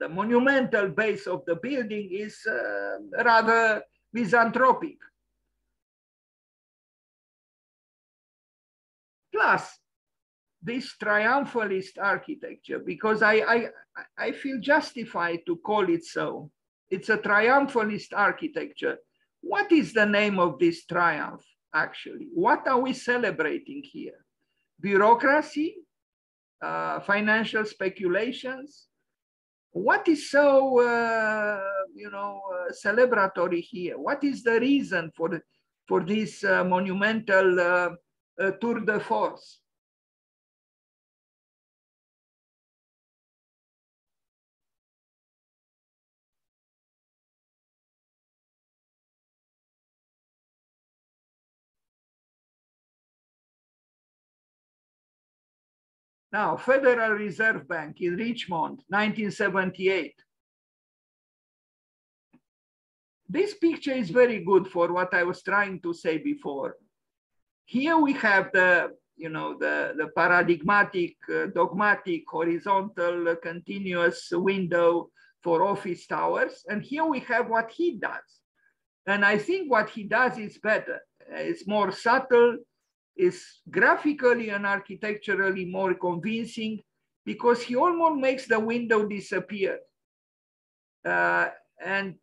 the monumental base of the building is uh, rather misanthropic. Plus this triumphalist architecture because I, I i feel justified to call it so. It's a triumphalist architecture. What is the name of this triumph, actually? What are we celebrating here? Bureaucracy, uh, financial speculations. What is so, uh, you know, uh, celebratory here? What is the reason for, the, for this uh, monumental uh, uh, tour de force? Now, Federal Reserve Bank in Richmond, 1978. This picture is very good for what I was trying to say before. Here we have the, you know, the, the paradigmatic, uh, dogmatic, horizontal, uh, continuous window for office towers. And here we have what he does. And I think what he does is better. It's more subtle, is graphically and architecturally more convincing because he almost makes the window disappear. Uh, and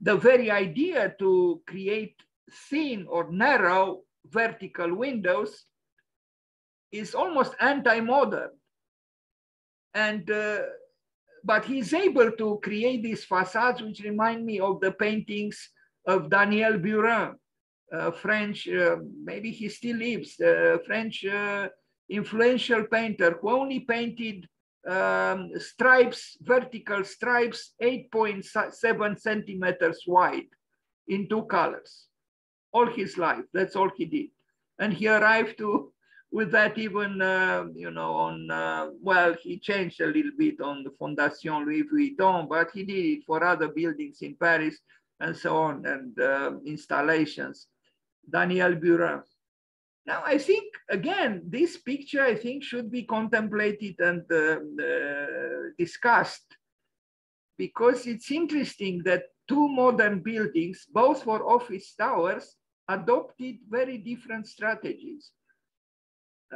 the very idea to create thin or narrow vertical windows is almost anti-modern. And, uh, but he's able to create these facades, which remind me of the paintings of Daniel Buren, uh, French, uh, maybe he still lives, uh, French influential painter who only painted um, stripes, vertical stripes, 8.7 centimeters wide in two colors all his life. That's all he did. And he arrived to with that even, uh, you know, on, uh, well, he changed a little bit on the Fondation Louis Vuitton, but he did it for other buildings in Paris and so on and uh, installations. Daniel Buren. Now, I think, again, this picture, I think, should be contemplated and uh, uh, discussed because it's interesting that two modern buildings, both for office towers, adopted very different strategies.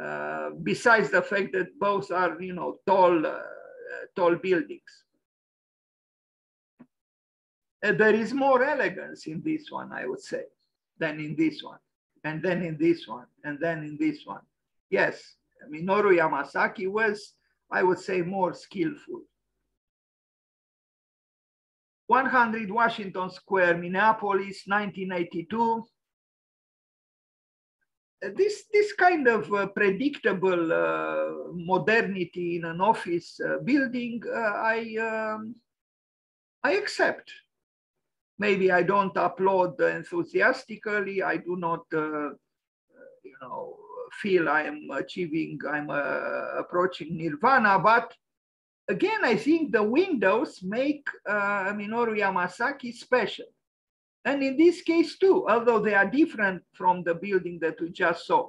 Uh, besides the fact that both are, you know, tall, uh, tall buildings. And there is more elegance in this one, I would say than in this one, and then in this one, and then in this one. Yes, Minoru Yamasaki was, I would say, more skillful. 100 Washington Square, Minneapolis, 1982. This, this kind of uh, predictable uh, modernity in an office uh, building, uh, I, um, I accept maybe I don't applaud enthusiastically. I do not, uh, you know, feel I am achieving, I'm uh, approaching nirvana. But again, I think the windows make uh, Minoru Yamasaki special. And in this case too, although they are different from the building that we just saw.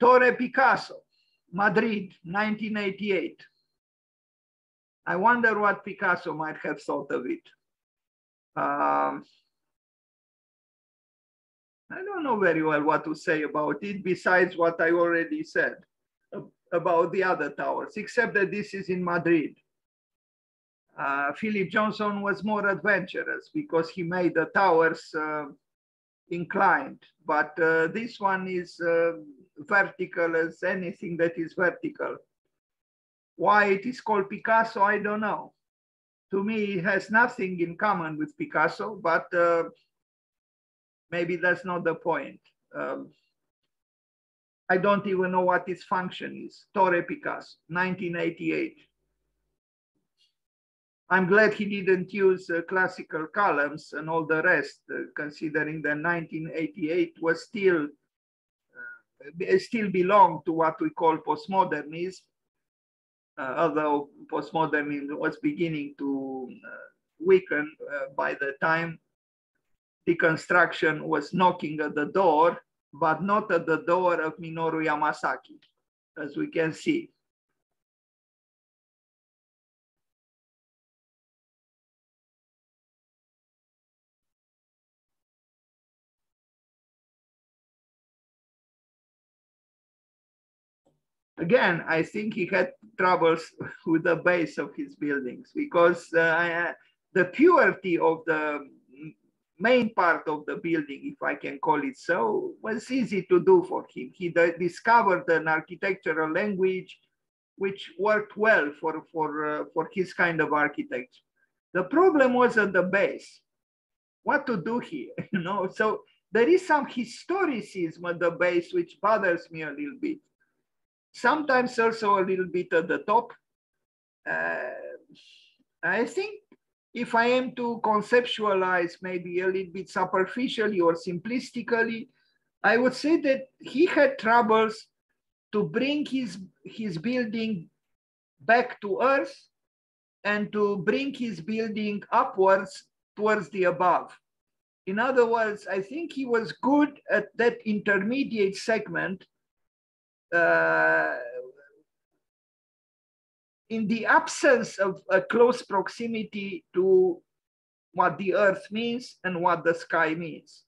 Torre Picasso, Madrid, 1988. I wonder what Picasso might have thought of it. Um, I don't know very well what to say about it besides what I already said about the other towers, except that this is in Madrid. Uh, Philip Johnson was more adventurous because he made the towers uh, inclined, but uh, this one is uh, vertical as anything that is vertical. Why it is called Picasso, I don't know. To me, it has nothing in common with Picasso, but uh, maybe that's not the point. Um, I don't even know what its function is. Torre Picasso, 1988. I'm glad he didn't use uh, classical columns and all the rest, uh, considering that 1988 was still still belong to what we call postmodernism, uh, although postmodernism was beginning to uh, weaken uh, by the time deconstruction was knocking at the door, but not at the door of Minoru Yamasaki, as we can see. Again, I think he had troubles with the base of his buildings because uh, the purity of the main part of the building, if I can call it so, was easy to do for him. He discovered an architectural language which worked well for, for, uh, for his kind of architecture. The problem was at the base. What to do here, you know? So there is some historicism at the base which bothers me a little bit sometimes also a little bit at the top. Uh, I think if I am to conceptualize maybe a little bit superficially or simplistically, I would say that he had troubles to bring his, his building back to earth and to bring his building upwards towards the above. In other words, I think he was good at that intermediate segment uh, in the absence of a close proximity to what the earth means and what the sky means.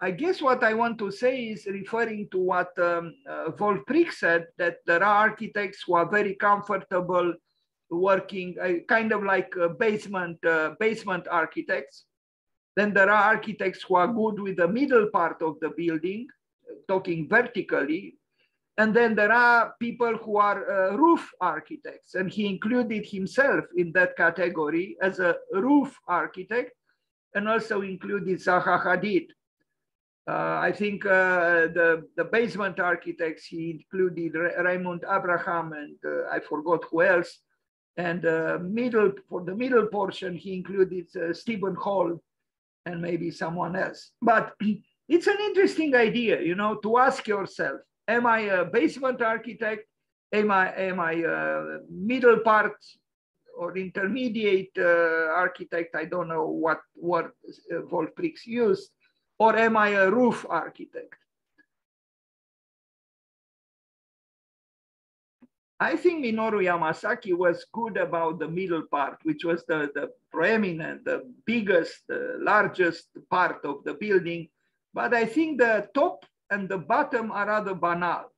I guess what I want to say is referring to what um, uh, said, that there are architects who are very comfortable working uh, kind of like basement, uh, basement architects. Then there are architects who are good with the middle part of the building, talking vertically, and then there are people who are uh, roof architects, and he included himself in that category as a roof architect, and also included Zaha Hadid. Uh, I think uh, the, the basement architects, he included Raimund Abraham and uh, I forgot who else. And uh, middle for the middle portion, he included uh, Steven Holl and maybe someone else. But it's an interesting idea, you know, to ask yourself, Am I a basement architect? Am I, am I a middle part or intermediate uh, architect? I don't know what word uh, Wolf used. Or am I a roof architect? I think Minoru Yamasaki was good about the middle part, which was the, the preeminent, the biggest, the largest part of the building. But I think the top and the bottom are rather banal.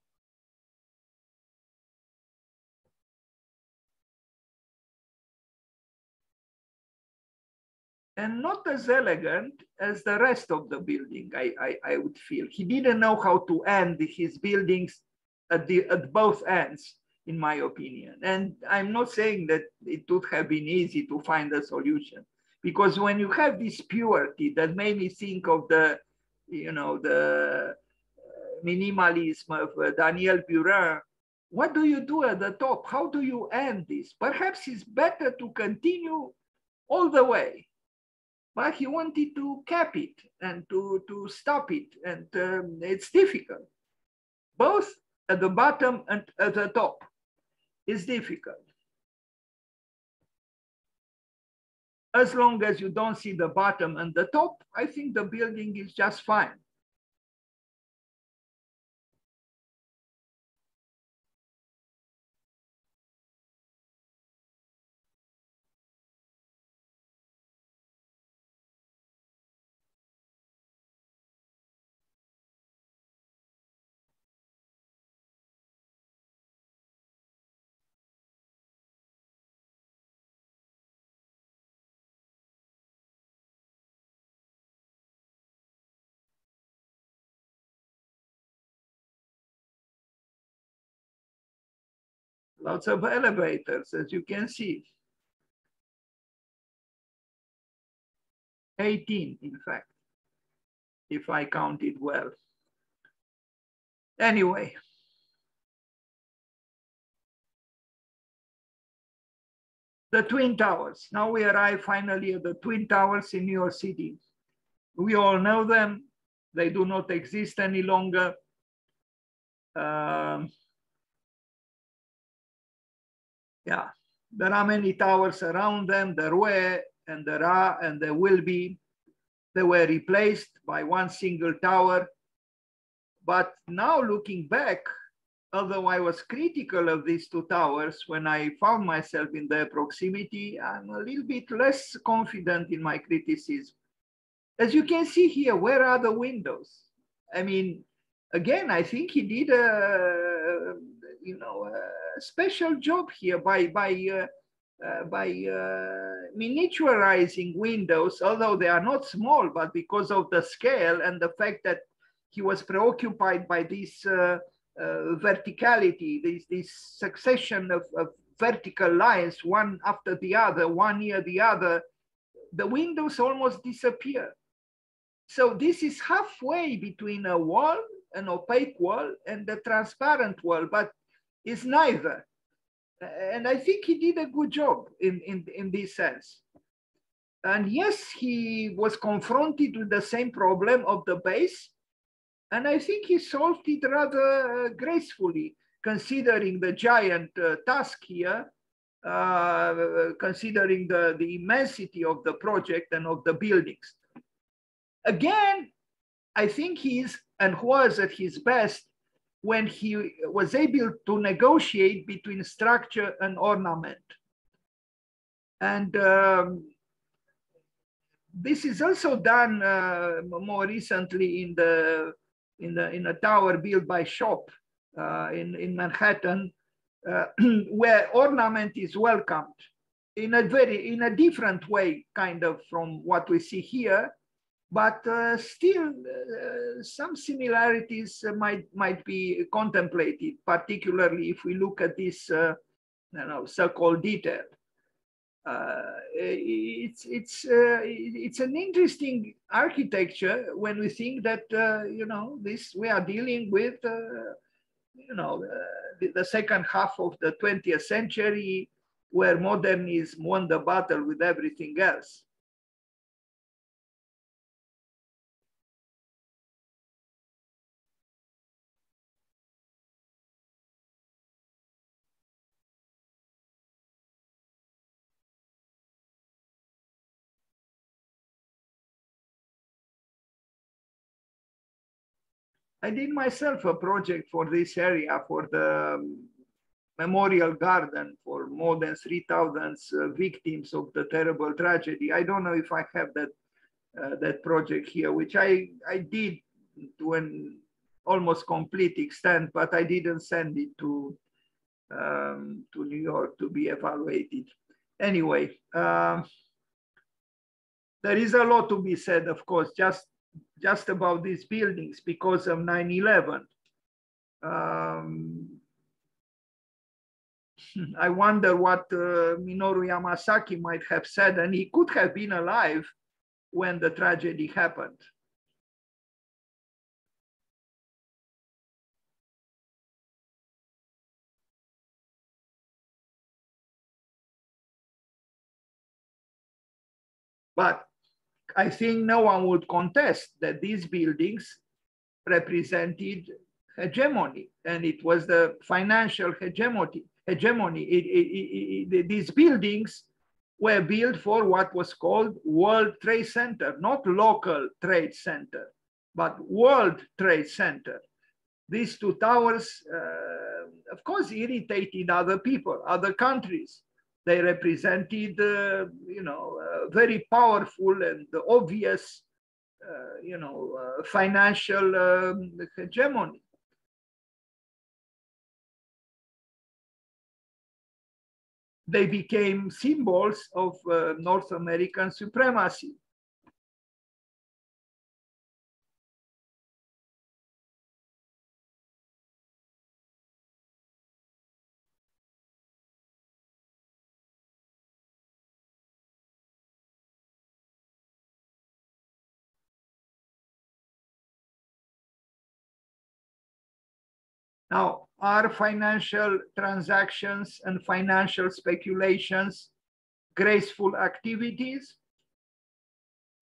And not as elegant as the rest of the building, I, I, I would feel. He didn't know how to end his buildings at, the, at both ends, in my opinion. And I'm not saying that it would have been easy to find a solution because when you have this purity that made me think of the, you know, the minimalism of uh, Daniel Buren, what do you do at the top? How do you end this? Perhaps it's better to continue all the way. But he wanted to cap it and to, to stop it. And um, it's difficult, both at the bottom and at the top. It's difficult. As long as you don't see the bottom and the top, I think the building is just fine. Lots of elevators, as you can see. 18, in fact, if I counted well. Anyway. the Twin Towers. Now we arrive finally at the Twin Towers in New York City. We all know them. They do not exist any longer. Um, yeah, there are many towers around them. There were, and there are, and there will be. They were replaced by one single tower. But now looking back, although I was critical of these two towers when I found myself in their proximity, I'm a little bit less confident in my criticism. As you can see here, where are the windows? I mean, again, I think he did a, you know, a special job here by, by, uh, uh, by uh, miniaturizing windows, although they are not small, but because of the scale and the fact that he was preoccupied by this verticality, this, this succession of, of vertical lines, one after the other, one near the other, the windows almost disappear. So this is halfway between a wall, an opaque wall, and the transparent wall, but it's neither. And I think he did a good job in, in, in this sense. And yes, he was confronted with the same problem of the base, and I think he solved it rather uh, gracefully, considering the giant uh, task here, uh, considering the, the immensity of the project and of the buildings. Again, I think he is and was at his best when he was able to negotiate between structure and ornament. And um, this is also done uh, more recently in the in the in a tower built by SHoP uh, in in Manhattan, uh, where ornament is welcomed in a very in a different way, kind of from what we see here, but uh, still uh, some similarities might might be contemplated, particularly if we look at this uh, you know so-called detail. Uh, it's it's uh, it's an interesting architecture when we think that uh, you know this we are dealing with you know the, the second half of the 20th century where modernism won the battle with everything else I did myself a project for this area for the um, memorial garden for more than 3,000 uh, victims of the terrible tragedy. I don't know if I have that uh, that project here, which I, I did to an almost complete extent, but I didn't send it to, um, to New York to be evaluated. Anyway, uh, there is a lot to be said, of course, just just about these buildings because of 9-11. Um, I wonder what uh, Minoru Yamasaki might have said, and he could have been alive when the tragedy happened. But I think no one would contest that these buildings represented hegemony, and it was the financial hegemony. Hegemony. It, it, it, these buildings were built for what was called World Trade Center, not local trade center, but World Trade Center. These two towers, uh, of course, irritated other people, other countries they represented, uh, you know, uh, very powerful and obvious, uh, you know, financial um, hegemony. They became symbols of North American supremacy. Now, are financial transactions and financial speculations graceful activities?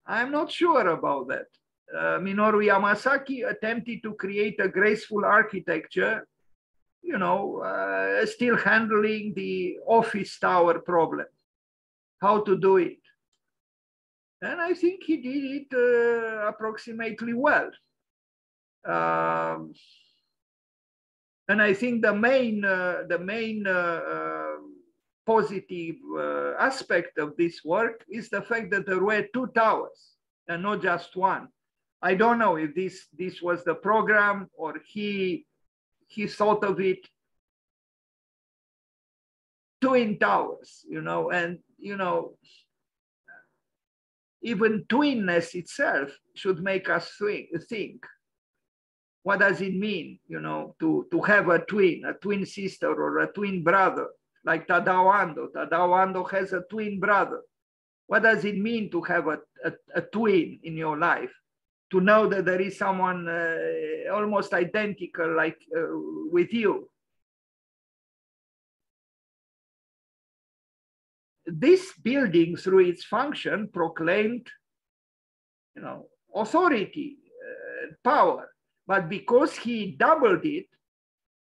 I'm not sure about that. Uh, Minoru Yamasaki attempted to create a graceful architecture, you know, uh, still handling the office tower problem, how to do it. And I think he did it uh, approximately well. Um, and I think the main, uh, the main uh, uh, positive aspect of this work is the fact that there were two towers and not just one. I don't know if this this was the program or he he thought of it. Twin towers, you know, and you know, even twinness itself should make us think, think what does it mean, you know, to, to have a twin, a twin sister or a twin brother, like Tadao Ando. Tadao Ando has a twin brother. What does it mean to have a, a, a twin in your life? To know that there is someone uh, almost identical like uh, with you. This building, through its function, proclaimed, you know, authority, uh, power but because he doubled it,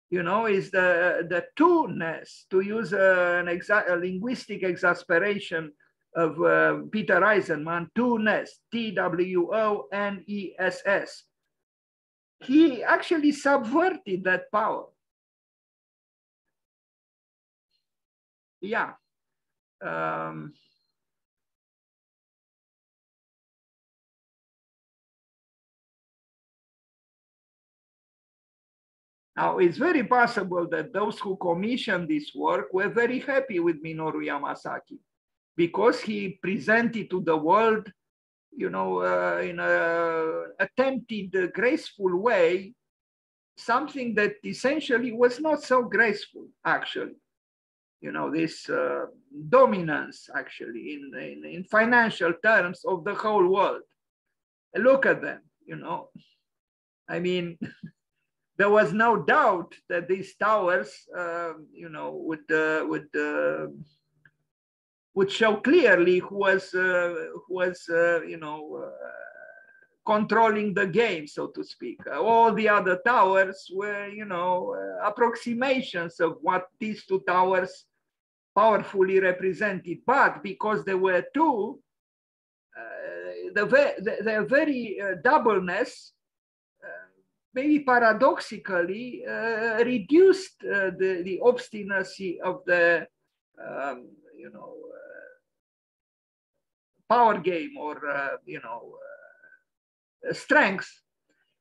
you know, is the, the two-ness, to use a, an exa a linguistic exasperation of uh, Peter Eisenman, two-ness, T-W-O-N-E-S-S. He actually subverted that power. Yeah. Um, Now, it's very possible that those who commissioned this work were very happy with Minoru Yamasaki because he presented to the world, you know, uh, in a attempted uh, graceful way, something that essentially was not so graceful, actually. You know, this uh, dominance, actually, in, in, in financial terms of the whole world. Look at them, you know. I mean, there was no doubt that these towers, uh, you know, would uh, would uh, would show clearly who was uh, who was uh, you know uh, controlling the game, so to speak. all the other towers were, you know, approximations of what these two towers powerfully represented. But because there were two, the, the, the very doubleness maybe paradoxically uh, reduced uh, the, the obstinacy of the, um, you know, uh, power game or, uh, you know, uh, strength.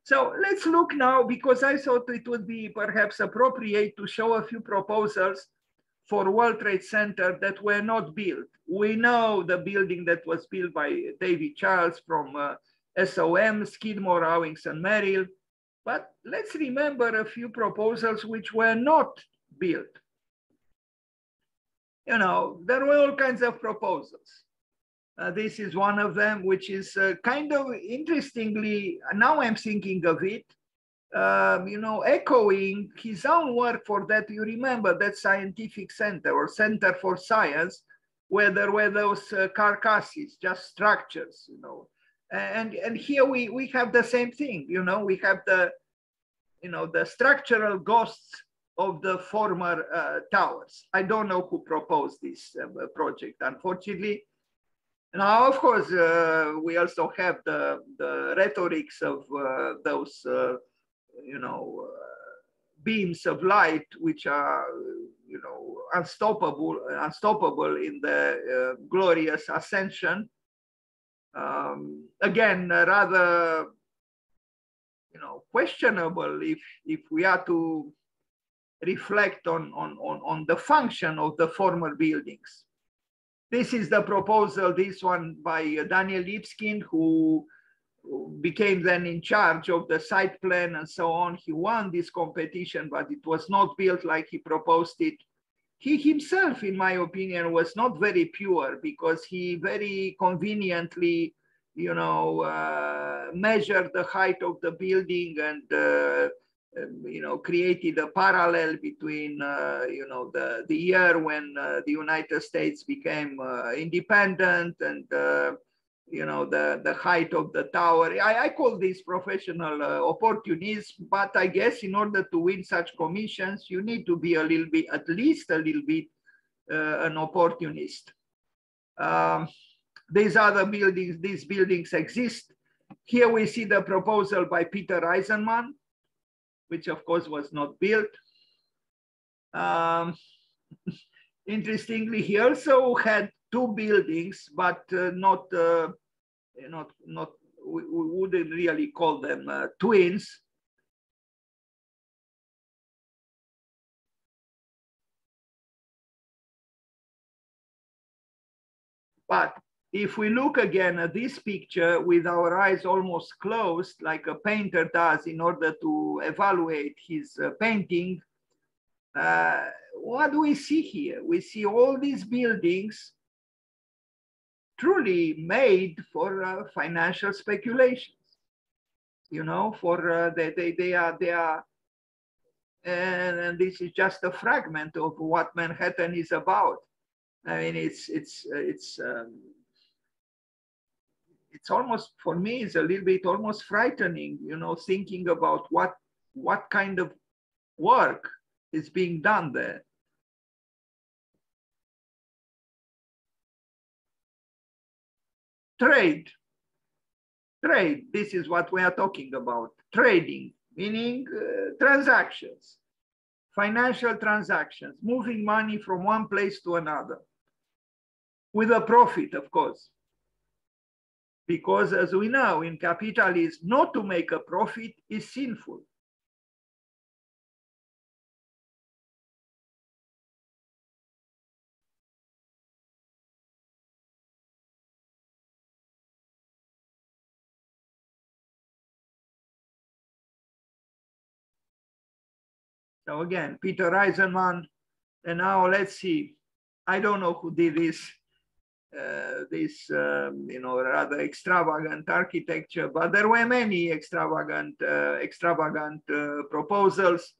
So let's look now, because I thought it would be perhaps appropriate to show a few proposals for World Trade Center that were not built. We know the building that was built by David Childs from uh, SOM, Skidmore, Owings and Merrill, but let's remember a few proposals which were not built. You know, there were all kinds of proposals. Uh, this is one of them, which is uh, kind of interestingly, now I'm thinking of it, um, you know, echoing his own work for that. You remember that scientific center or center for science, where there were those uh, carcasses, just structures, you know, and and here we we have the same thing you know we have the you know the structural ghosts of the former uh, towers. I don't know who proposed this uh, project unfortunately. Now of course uh, we also have the the rhetorics of uh, those uh, you know uh, beams of light which are you know unstoppable unstoppable in the glorious ascension um, again, rather, you know, questionable if, if we are to reflect on, on, on, on the function of the former buildings. This is the proposal, this one by Daniel Libeskind, who became then in charge of the site plan and so on. He won this competition, but it was not built like he proposed it he himself, in my opinion, was not very pure because he very conveniently, you know, uh, measured the height of the building and uh, um, you know, created a parallel between, uh, you know, the, the year when uh, the United States became uh, independent and, uh, you know, the, the height of the tower. I, I call this professional uh, opportunism, but I guess in order to win such commissions, you need to be a little bit, at least a little bit, uh, an opportunist. Um, these other buildings, these buildings exist. Here we see the proposal by Peter Eisenman, which of course was not built. Um, interestingly, he also had two buildings, but uh, not, uh, not, not, we, we, wouldn't really call them uh, twins. But if we look again at this picture with our eyes almost closed, like a painter does in order to evaluate his uh, painting, uh, what do we see here? We see all these buildings truly made for uh, financial speculations. You know, for uh, they, they, they are, they are, and, and this is just a fragment of what Manhattan is about. I mean, it's, it's, uh, it's, um, it's almost for me it's a little bit almost frightening you know thinking about what what kind of work is being done there trade. Trade this is what we are talking about. Trading meaning uh, transactions. Financial transactions moving money from one place to another. With a profit of course. Because as we know in capitalism, not to make a profit is sinful. So again, Peter Eisenman, and now let's see. I don't know who did this uh, this, um, you know, rather extravagant architecture, but there were many extravagant, uh, extravagant uh, proposals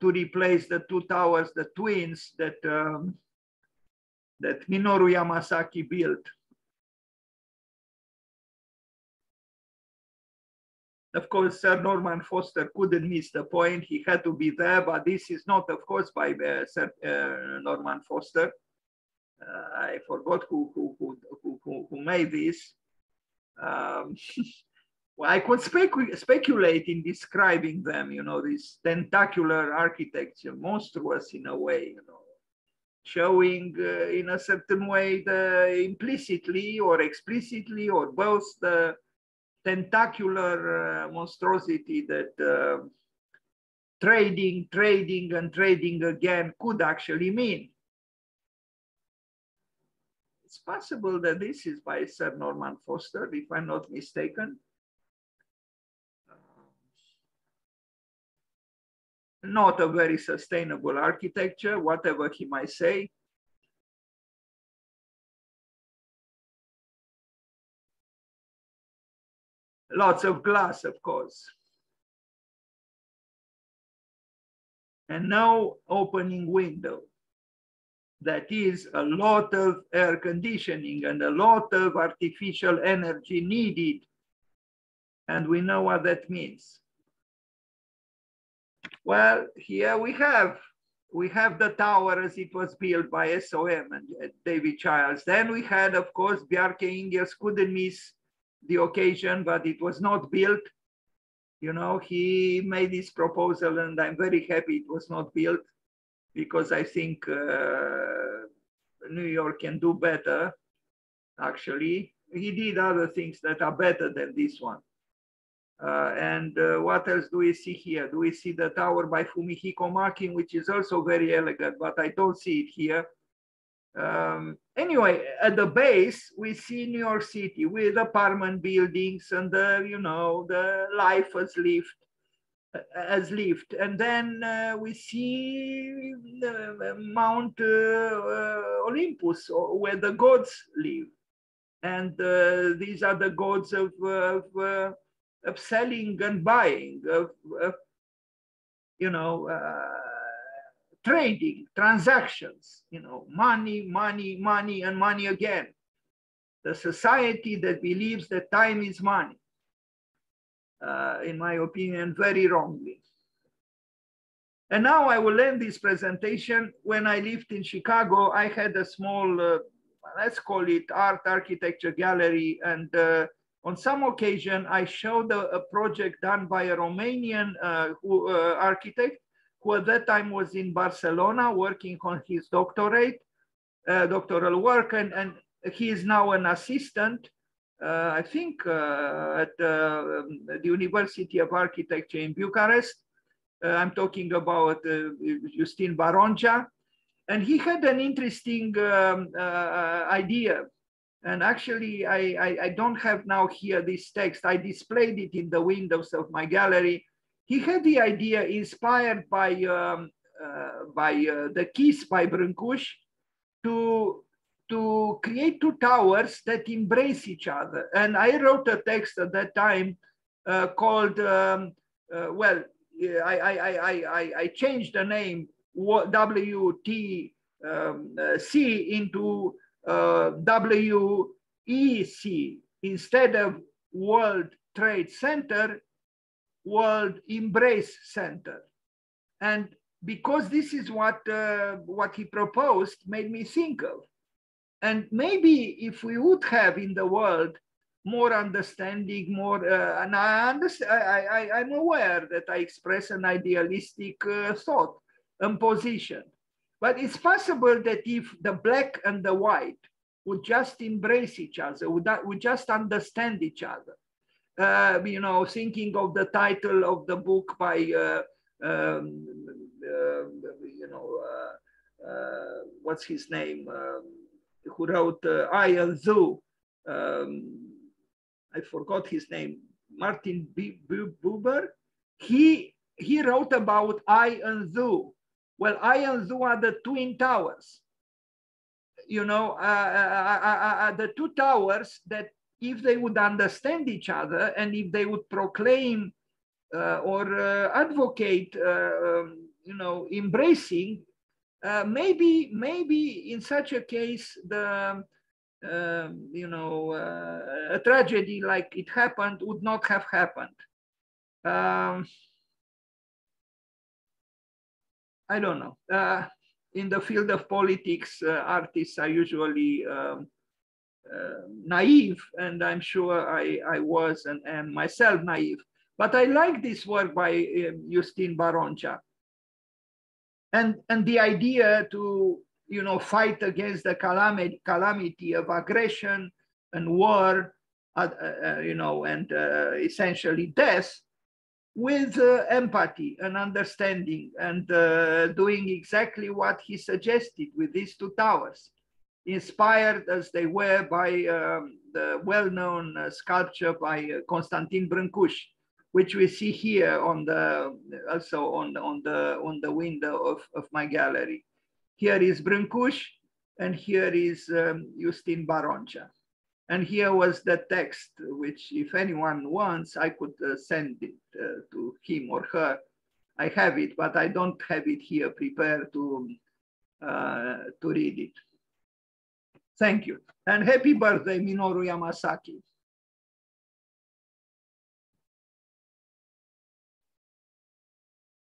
to replace the two towers, the twins that um, that Minoru Yamasaki built. Of course, Sir Norman Foster couldn't miss the point. He had to be there, but this is not, of course, by uh, Sir uh, Norman Foster. Uh, I forgot who, who, who, who, who made this. Um, well, I could specu speculate in describing them, you know, this tentacular architecture, monstrous in a way, you know, showing uh, in a certain way the implicitly or explicitly or both the tentacular uh, monstrosity that uh, trading, trading and trading again could actually mean. It's possible that this is by Sir Norman Foster, if I'm not mistaken. Not a very sustainable architecture, whatever he might say. Lots of glass, of course. And no opening window that is a lot of air conditioning and a lot of artificial energy needed. And we know what that means. Well, here we have, we have the tower as it was built by SOM and David Childs. Then we had, of course, Bjarke Ingels couldn't miss the occasion, but it was not built. You know, he made this proposal and I'm very happy it was not built because I think uh, New York can do better, actually. He did other things that are better than this one. Uh, and uh, what else do we see here? Do we see the tower by Fumihiko Maki, which is also very elegant, but I don't see it here. Um, anyway, at the base, we see New York City with apartment buildings and the, you know, the life as lived has lived. And then uh, we see uh, Mount uh, Olympus, where the gods live. And uh, these are the gods of, of, uh, of selling and buying, of, of, you know, uh, trading, transactions, you know, money, money, money, and money again. The society that believes that time is money, uh, in my opinion, very wrongly. And now I will end this presentation. When I lived in Chicago, I had a small, uh, let's call it art architecture gallery. And uh, on some occasion, I showed a, a project done by a Romanian uh, who, uh, architect who at that time was in Barcelona working on his doctorate, uh, doctoral work. And, and he is now an assistant, uh, I think, at um, the University of Architecture in Bucharest. Uh, I'm talking about uh, Justin Baroncea. And he had an interesting um, uh, idea. And actually, I, I, I, don't have now here this text. I displayed it in the windows of my gallery. He had the idea inspired by, um, uh, by uh, the Kiss by Brâncuși to, to create two towers that embrace each other. And I wrote a text at that time uh, called, um, well, I, I, I, I, changed the name WTC um, uh, into uh, WEC instead of World Trade Center, World Embrace Center. And because this is what, uh, what he proposed, made me think of. And maybe if we would have in the world more understanding, more, uh, and I understand, I, I, I'm aware that I express an idealistic uh, thought and position. But it's possible that if the black and the white would just embrace each other, would, would just understand each other, uh, you know, thinking of the title of the book by, uh, um, uh, you know, uh, uh, what's his name, um, who wrote uh, I and Zoo, um, I forgot his name, Martin B Buber, he, he wrote about I and Zoo. Well, I and Zoo are the twin towers. You know, uh, the two towers that if they would understand each other and if they would proclaim uh, or uh, advocate, uh, um, you know, embracing, maybe, maybe in such a case, the um, you know, uh, a tragedy like it happened would not have happened. Um, I don't know. Uh, in the field of politics, uh, artists are usually um, uh, naive, and I'm sure I, I was and am myself naive. But I like this work by um, Justin Baroncea. And, and the idea to you know, fight against the calamity, calamity of aggression and war, uh, uh, you know, and uh, essentially death with uh, empathy and understanding and uh, doing exactly what he suggested with these two towers, inspired as they were by um, the well-known uh, sculpture by Constantin Brâncuși, which we see here on the also on on the on the window of, of my gallery. Here is Brâncuși, and here is um, Justin Baroncea. And here was the text, which if anyone wants, I could uh, send it uh, to him or her. I have it, but I don't have it here prepared to, uh, to read it. Thank you. And happy birthday, Minoru Yamasaki.